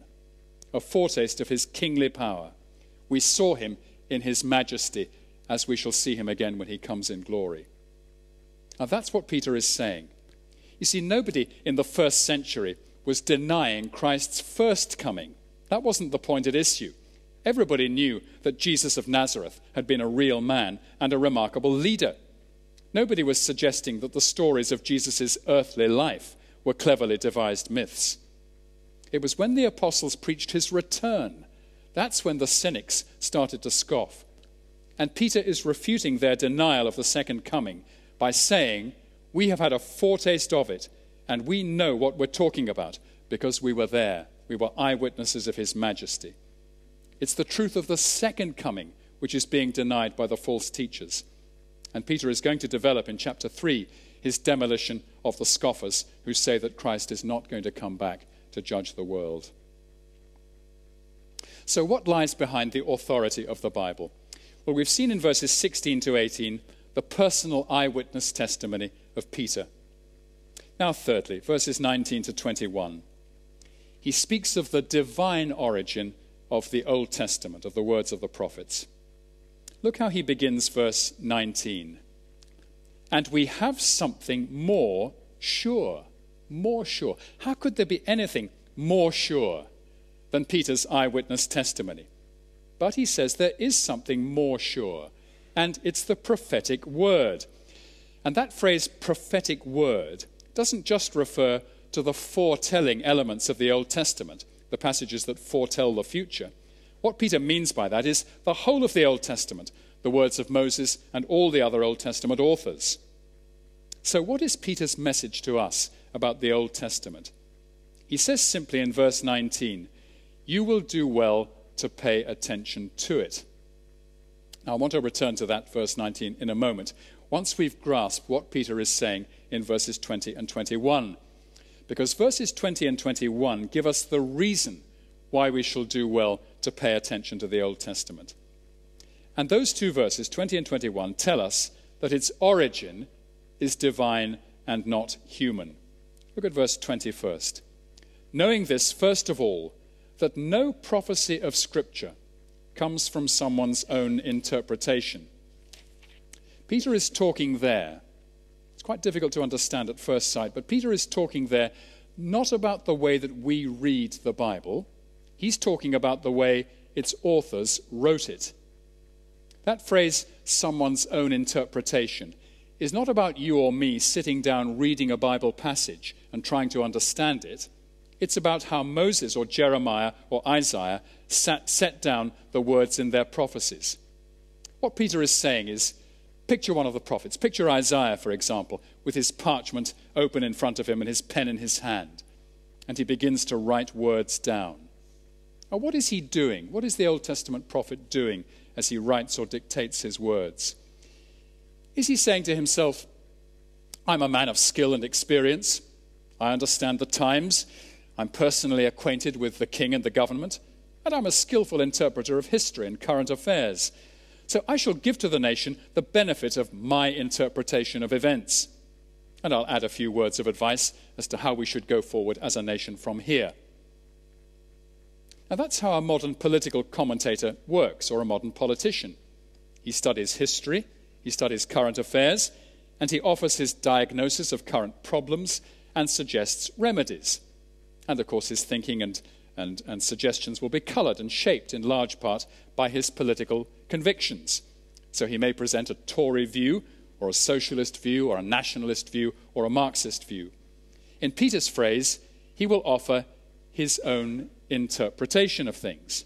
a foretaste of his kingly power. We saw him in his majesty, as we shall see him again when he comes in glory. Now, that's what Peter is saying. You see, nobody in the first century was denying Christ's first coming. That wasn't the point at issue. Everybody knew that Jesus of Nazareth had been a real man and a remarkable leader. Nobody was suggesting that the stories of Jesus' earthly life were cleverly devised myths. It was when the apostles preached his return that's when the cynics started to scoff. And Peter is refuting their denial of the second coming by saying, We have had a foretaste of it, and we know what we're talking about because we were there. We were eyewitnesses of his majesty. It's the truth of the second coming which is being denied by the false teachers. And Peter is going to develop in chapter 3 his demolition of the scoffers who say that Christ is not going to come back to judge the world. So, what lies behind the authority of the Bible? Well, we've seen in verses 16 to 18 the personal eyewitness testimony of Peter. Now, thirdly, verses 19 to 21. He speaks of the divine origin of the Old Testament, of the words of the prophets. Look how he begins verse 19. And we have something more sure. More sure. How could there be anything more sure than Peter's eyewitness testimony. But he says there is something more sure, and it's the prophetic word. And that phrase, prophetic word, doesn't just refer to the foretelling elements of the Old Testament, the passages that foretell the future. What Peter means by that is the whole of the Old Testament, the words of Moses and all the other Old Testament authors. So, what is Peter's message to us about the Old Testament? He says simply in verse 19, you will do well to pay attention to it. Now, I want to return to that verse 19 in a moment, once we've grasped what Peter is saying in verses 20 and 21. Because verses 20 and 21 give us the reason why we shall do well to pay attention to the Old Testament. And those two verses, 20 and 21, tell us that its origin is divine and not human. Look at verse 20 first. Knowing this, first of all, that no prophecy of Scripture comes from someone's own interpretation. Peter is talking there. It's quite difficult to understand at first sight, but Peter is talking there not about the way that we read the Bible, he's talking about the way its authors wrote it. That phrase, someone's own interpretation, is not about you or me sitting down reading a Bible passage and trying to understand it. It's about how Moses or Jeremiah or Isaiah sat, set down the words in their prophecies. What Peter is saying is picture one of the prophets. Picture Isaiah, for example, with his parchment open in front of him and his pen in his hand. And he begins to write words down. Now, what is he doing? What is the Old Testament prophet doing as he writes or dictates his words? Is he saying to himself, I'm a man of skill and experience. I understand the times. I'm personally acquainted with the king and the government, and I'm a skillful interpreter of history and current affairs. So I shall give to the nation the benefit of my interpretation of events. And I'll add a few words of advice as to how we should go forward as a nation from here. Now, that's how a modern political commentator works, or a modern politician. He studies history, he studies current affairs, and he offers his diagnosis of current problems and suggests remedies. And of course, his thinking and, and, and suggestions will be coloured and shaped in large part by his political convictions. So he may present a Tory view, or a socialist view, or a nationalist view, or a Marxist view. In Peter's phrase, he will offer his own interpretation of things.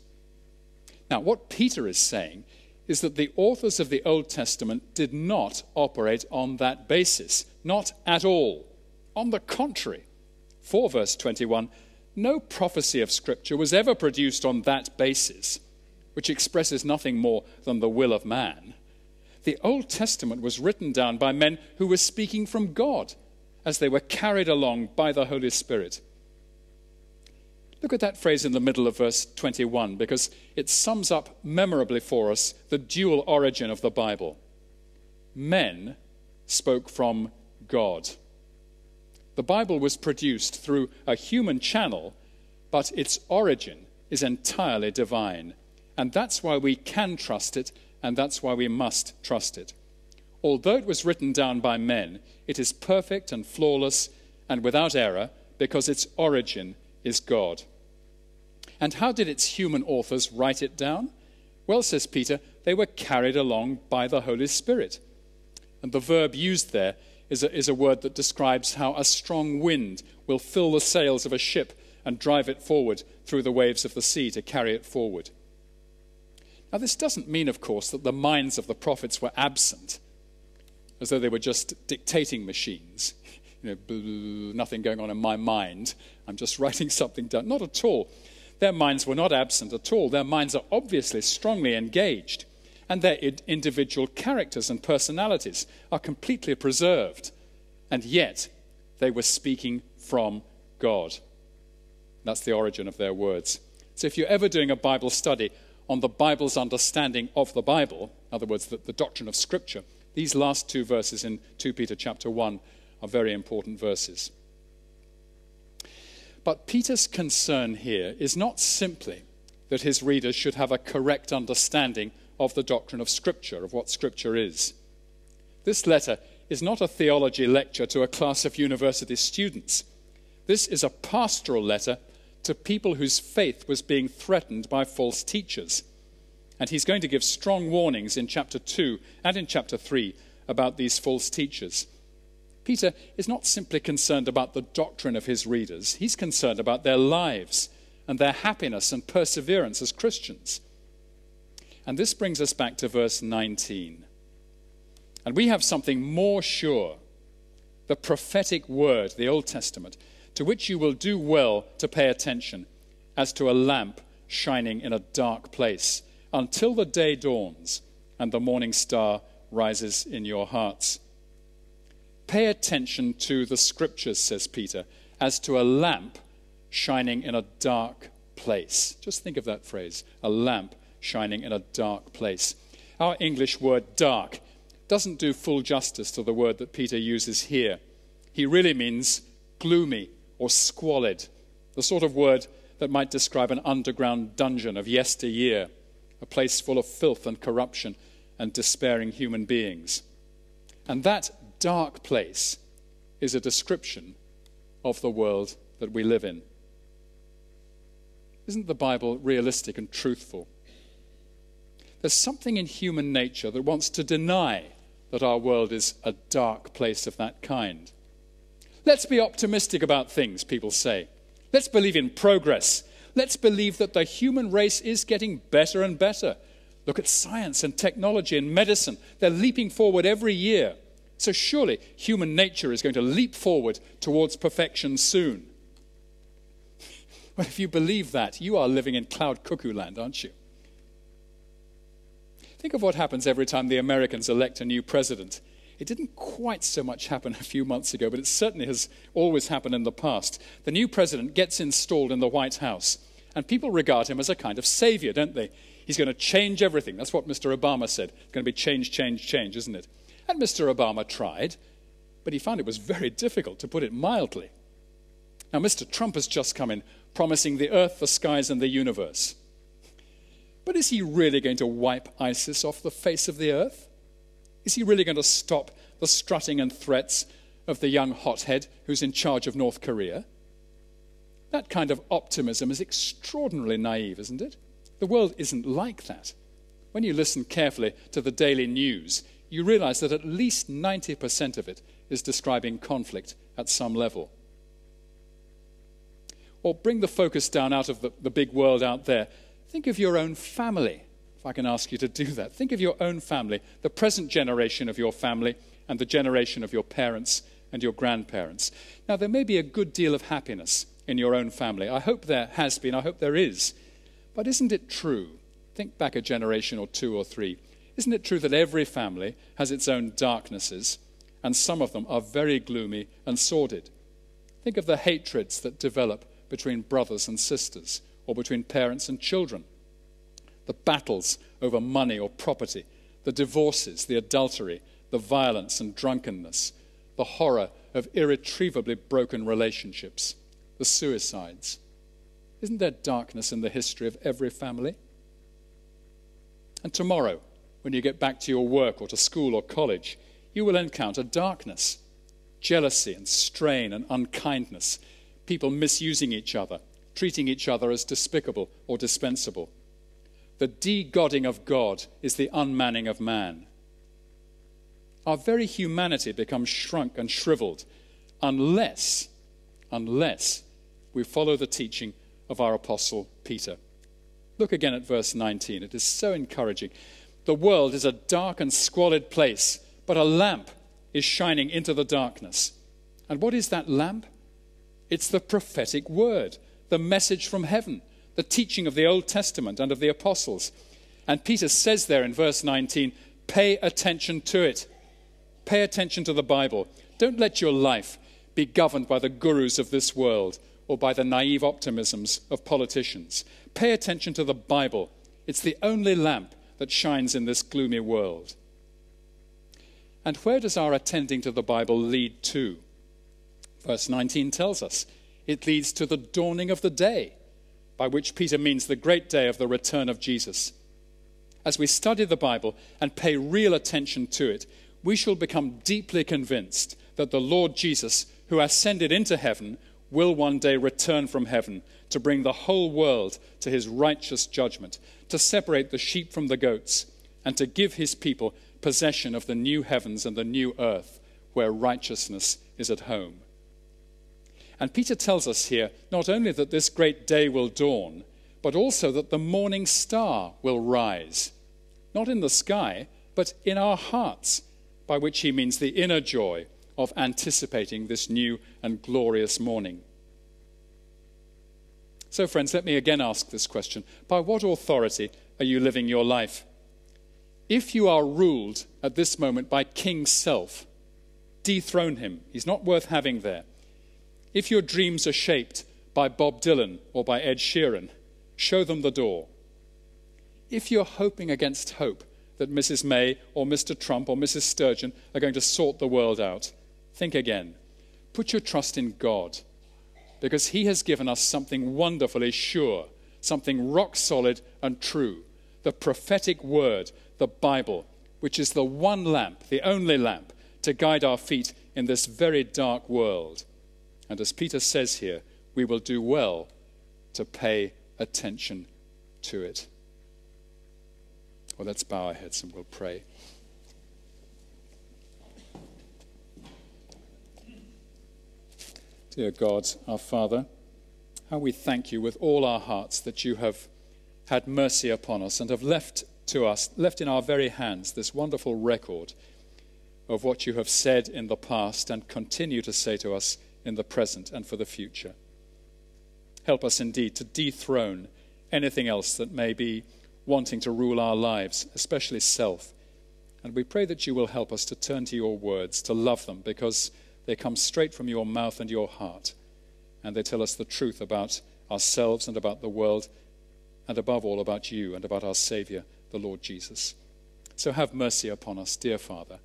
Now, what Peter is saying is that the authors of the Old Testament did not operate on that basis, not at all. On the contrary, 4 verse 21, no prophecy of Scripture was ever produced on that basis, which expresses nothing more than the will of man. The Old Testament was written down by men who were speaking from God as they were carried along by the Holy Spirit. Look at that phrase in the middle of verse 21 because it sums up memorably for us the dual origin of the Bible. Men spoke from God. The Bible was produced through a human channel, but its origin is entirely divine. And that's why we can trust it, and that's why we must trust it. Although it was written down by men, it is perfect and flawless and without error because its origin is God. And how did its human authors write it down? Well, says Peter, they were carried along by the Holy Spirit. And the verb used there is a, is a word that describes how a strong wind will fill the sails of a ship and drive it forward through the waves of the sea to carry it forward. Now, this doesn't mean, of course, that the minds of the prophets were absent, as though they were just dictating machines you know, nothing going on in my mind. I'm just *laughs* writing something down. Not at all. Their minds were not absent at all. Their minds are obviously strongly engaged, and their individual characters and personalities are completely preserved. And yet, they were speaking from God. That's the origin of their words. So, if you're ever doing a Bible study on the Bible's understanding of the Bible, in other words, the, the doctrine of Scripture, these last two verses in 2 Peter chapter 1 are very important verses. But Peter's concern here is not simply that his readers should have a correct understanding of the doctrine of Scripture, of what Scripture is. This letter is not a theology lecture to a class of university students. This is a pastoral letter to people whose faith was being threatened by false teachers. And he's going to give strong warnings in chapter 2 and in chapter 3 about these false teachers. Peter is not simply concerned about the doctrine of his readers, he's concerned about their lives and their happiness and perseverance as Christians. And this brings us back to verse 19. And we have something more sure the prophetic word, the Old Testament, to which you will do well to pay attention, as to a lamp shining in a dark place, until the day dawns and the morning star rises in your hearts. Pay attention to the scriptures, says Peter, as to a lamp shining in a dark place. Just think of that phrase a lamp shining in a dark place. Our English word dark doesn't do full justice to the word that Peter uses here. He really means gloomy or squalid, the sort of word that might describe an underground dungeon of yesteryear, a place full of filth and corruption and despairing human beings. And that dark place is a description of the world that we live in. Isn't the Bible realistic and truthful? There's something in human nature that wants to deny that our world is a dark place of that kind. Let's be optimistic about things, people say. Let's believe in progress. Let's believe that the human race is getting better and better. Look at science and technology and medicine. They're leaping forward every year. So surely human nature is going to leap forward towards perfection soon. Well, if you believe that, you are living in cloud cuckoo land, aren't you? Think of what happens every time the Americans elect a new president. It didn't quite so much happen a few months ago, but it certainly has always happened in the past. The new president gets installed in the White House, and people regard him as a kind of savior, don't they? He's going to change everything. That's what Mr. Obama said. It's going to be change, change, change, isn't it? And Mr. Obama tried, but he found it was very difficult, to put it mildly. Now, Mr. Trump has just come in promising the earth, the skies, and the universe. But is he really going to wipe ISIS off the face of the earth? Is he really going to stop the strutting and threats of the young hothead who's in charge of North Korea? That kind of optimism is extraordinarily naive, isn't it? The world isn't like that. When you listen carefully to the daily news, you realize that at least 90% of it is describing conflict at some level. Or bring the focus down out of the, the big world out there Think of your own family, if I can ask you to do that. Think of your own family, the present generation of your family, and the generation of your parents and your grandparents. Now, there may be a good deal of happiness in your own family. I hope there has been, I hope there is. But isn't it true? Think back a generation or two or three. Isn't it true that every family has its own darknesses, and some of them are very gloomy and sordid? Think of the hatreds that develop between brothers and sisters or between parents and children, the battles over money or property, the divorces, the adultery, the violence and drunkenness, the horror of irretrievably broken relationships, the suicides. Isn't there darkness in the history of every family? And tomorrow, when you get back to your work or to school or college, you will encounter darkness, jealousy and strain and unkindness, people misusing each other, treating each other as despicable or dispensable. The de-godding of God is the unmanning of man. Our very humanity becomes shrunk and shriveled unless, unless we follow the teaching of our apostle Peter. Look again at verse 19. It is so encouraging. The world is a dark and squalid place, but a lamp is shining into the darkness. And what is that lamp? It's the prophetic word the message from heaven, the teaching of the Old Testament and of the apostles. And Peter says there in verse 19, pay attention to it. Pay attention to the Bible. Don't let your life be governed by the gurus of this world or by the naive optimisms of politicians. Pay attention to the Bible. It's the only lamp that shines in this gloomy world. And where does our attending to the Bible lead to? Verse 19 tells us it leads to the dawning of the day, by which Peter means the great day of the return of Jesus. As we study the Bible and pay real attention to it, we shall become deeply convinced that the Lord Jesus, who ascended into heaven, will one day return from heaven to bring the whole world to his righteous judgment, to separate the sheep from the goats, and to give his people possession of the new heavens and the new earth where righteousness is at home. And Peter tells us here not only that this great day will dawn, but also that the morning star will rise, not in the sky, but in our hearts, by which he means the inner joy of anticipating this new and glorious morning. So, friends, let me again ask this question By what authority are you living your life? If you are ruled at this moment by King Self, dethrone him. He's not worth having there. If your dreams are shaped by Bob Dylan or by Ed Sheeran, show them the door. If you're hoping against hope that Mrs. May or Mr. Trump or Mrs. Sturgeon are going to sort the world out, think again. Put your trust in God because He has given us something wonderfully sure, something rock solid and true the prophetic word, the Bible, which is the one lamp, the only lamp, to guide our feet in this very dark world. And as Peter says here, we will do well to pay attention to it. Well, let's bow our heads and we'll pray. Dear God, our Father, how we thank you with all our hearts that you have had mercy upon us and have left to us, left in our very hands, this wonderful record of what you have said in the past and continue to say to us in the present and for the future. Help us indeed to dethrone anything else that may be wanting to rule our lives, especially self, And we pray that you will help us to turn to your words, to love them, because they come straight from your mouth and your heart. And they tell us the truth about ourselves and about the world, and above all about you and about our Savior, the Lord Jesus. So have mercy upon us, dear Father,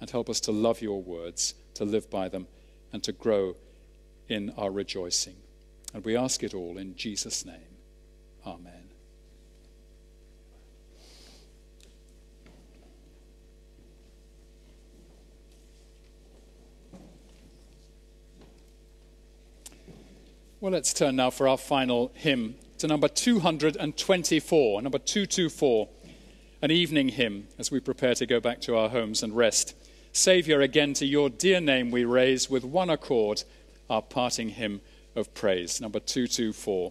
and help us to love your words, to live by them, and to grow in our rejoicing. And we ask it all in Jesus' name. Amen. Well, let's turn now for our final hymn to number 224, number 224, an evening hymn as we prepare to go back to our homes and rest. Saviour, again to your dear name we raise with one accord our parting hymn of praise, number 224.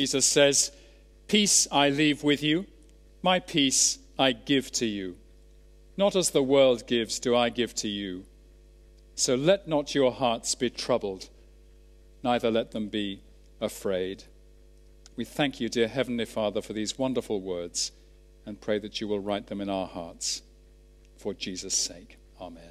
Jesus says, Peace I leave with you, my peace I give to you. Not as the world gives, do I give to you. So let not your hearts be troubled, neither let them be afraid. We thank you, dear Heavenly Father, for these wonderful words and pray that you will write them in our hearts. For Jesus' sake. Amen.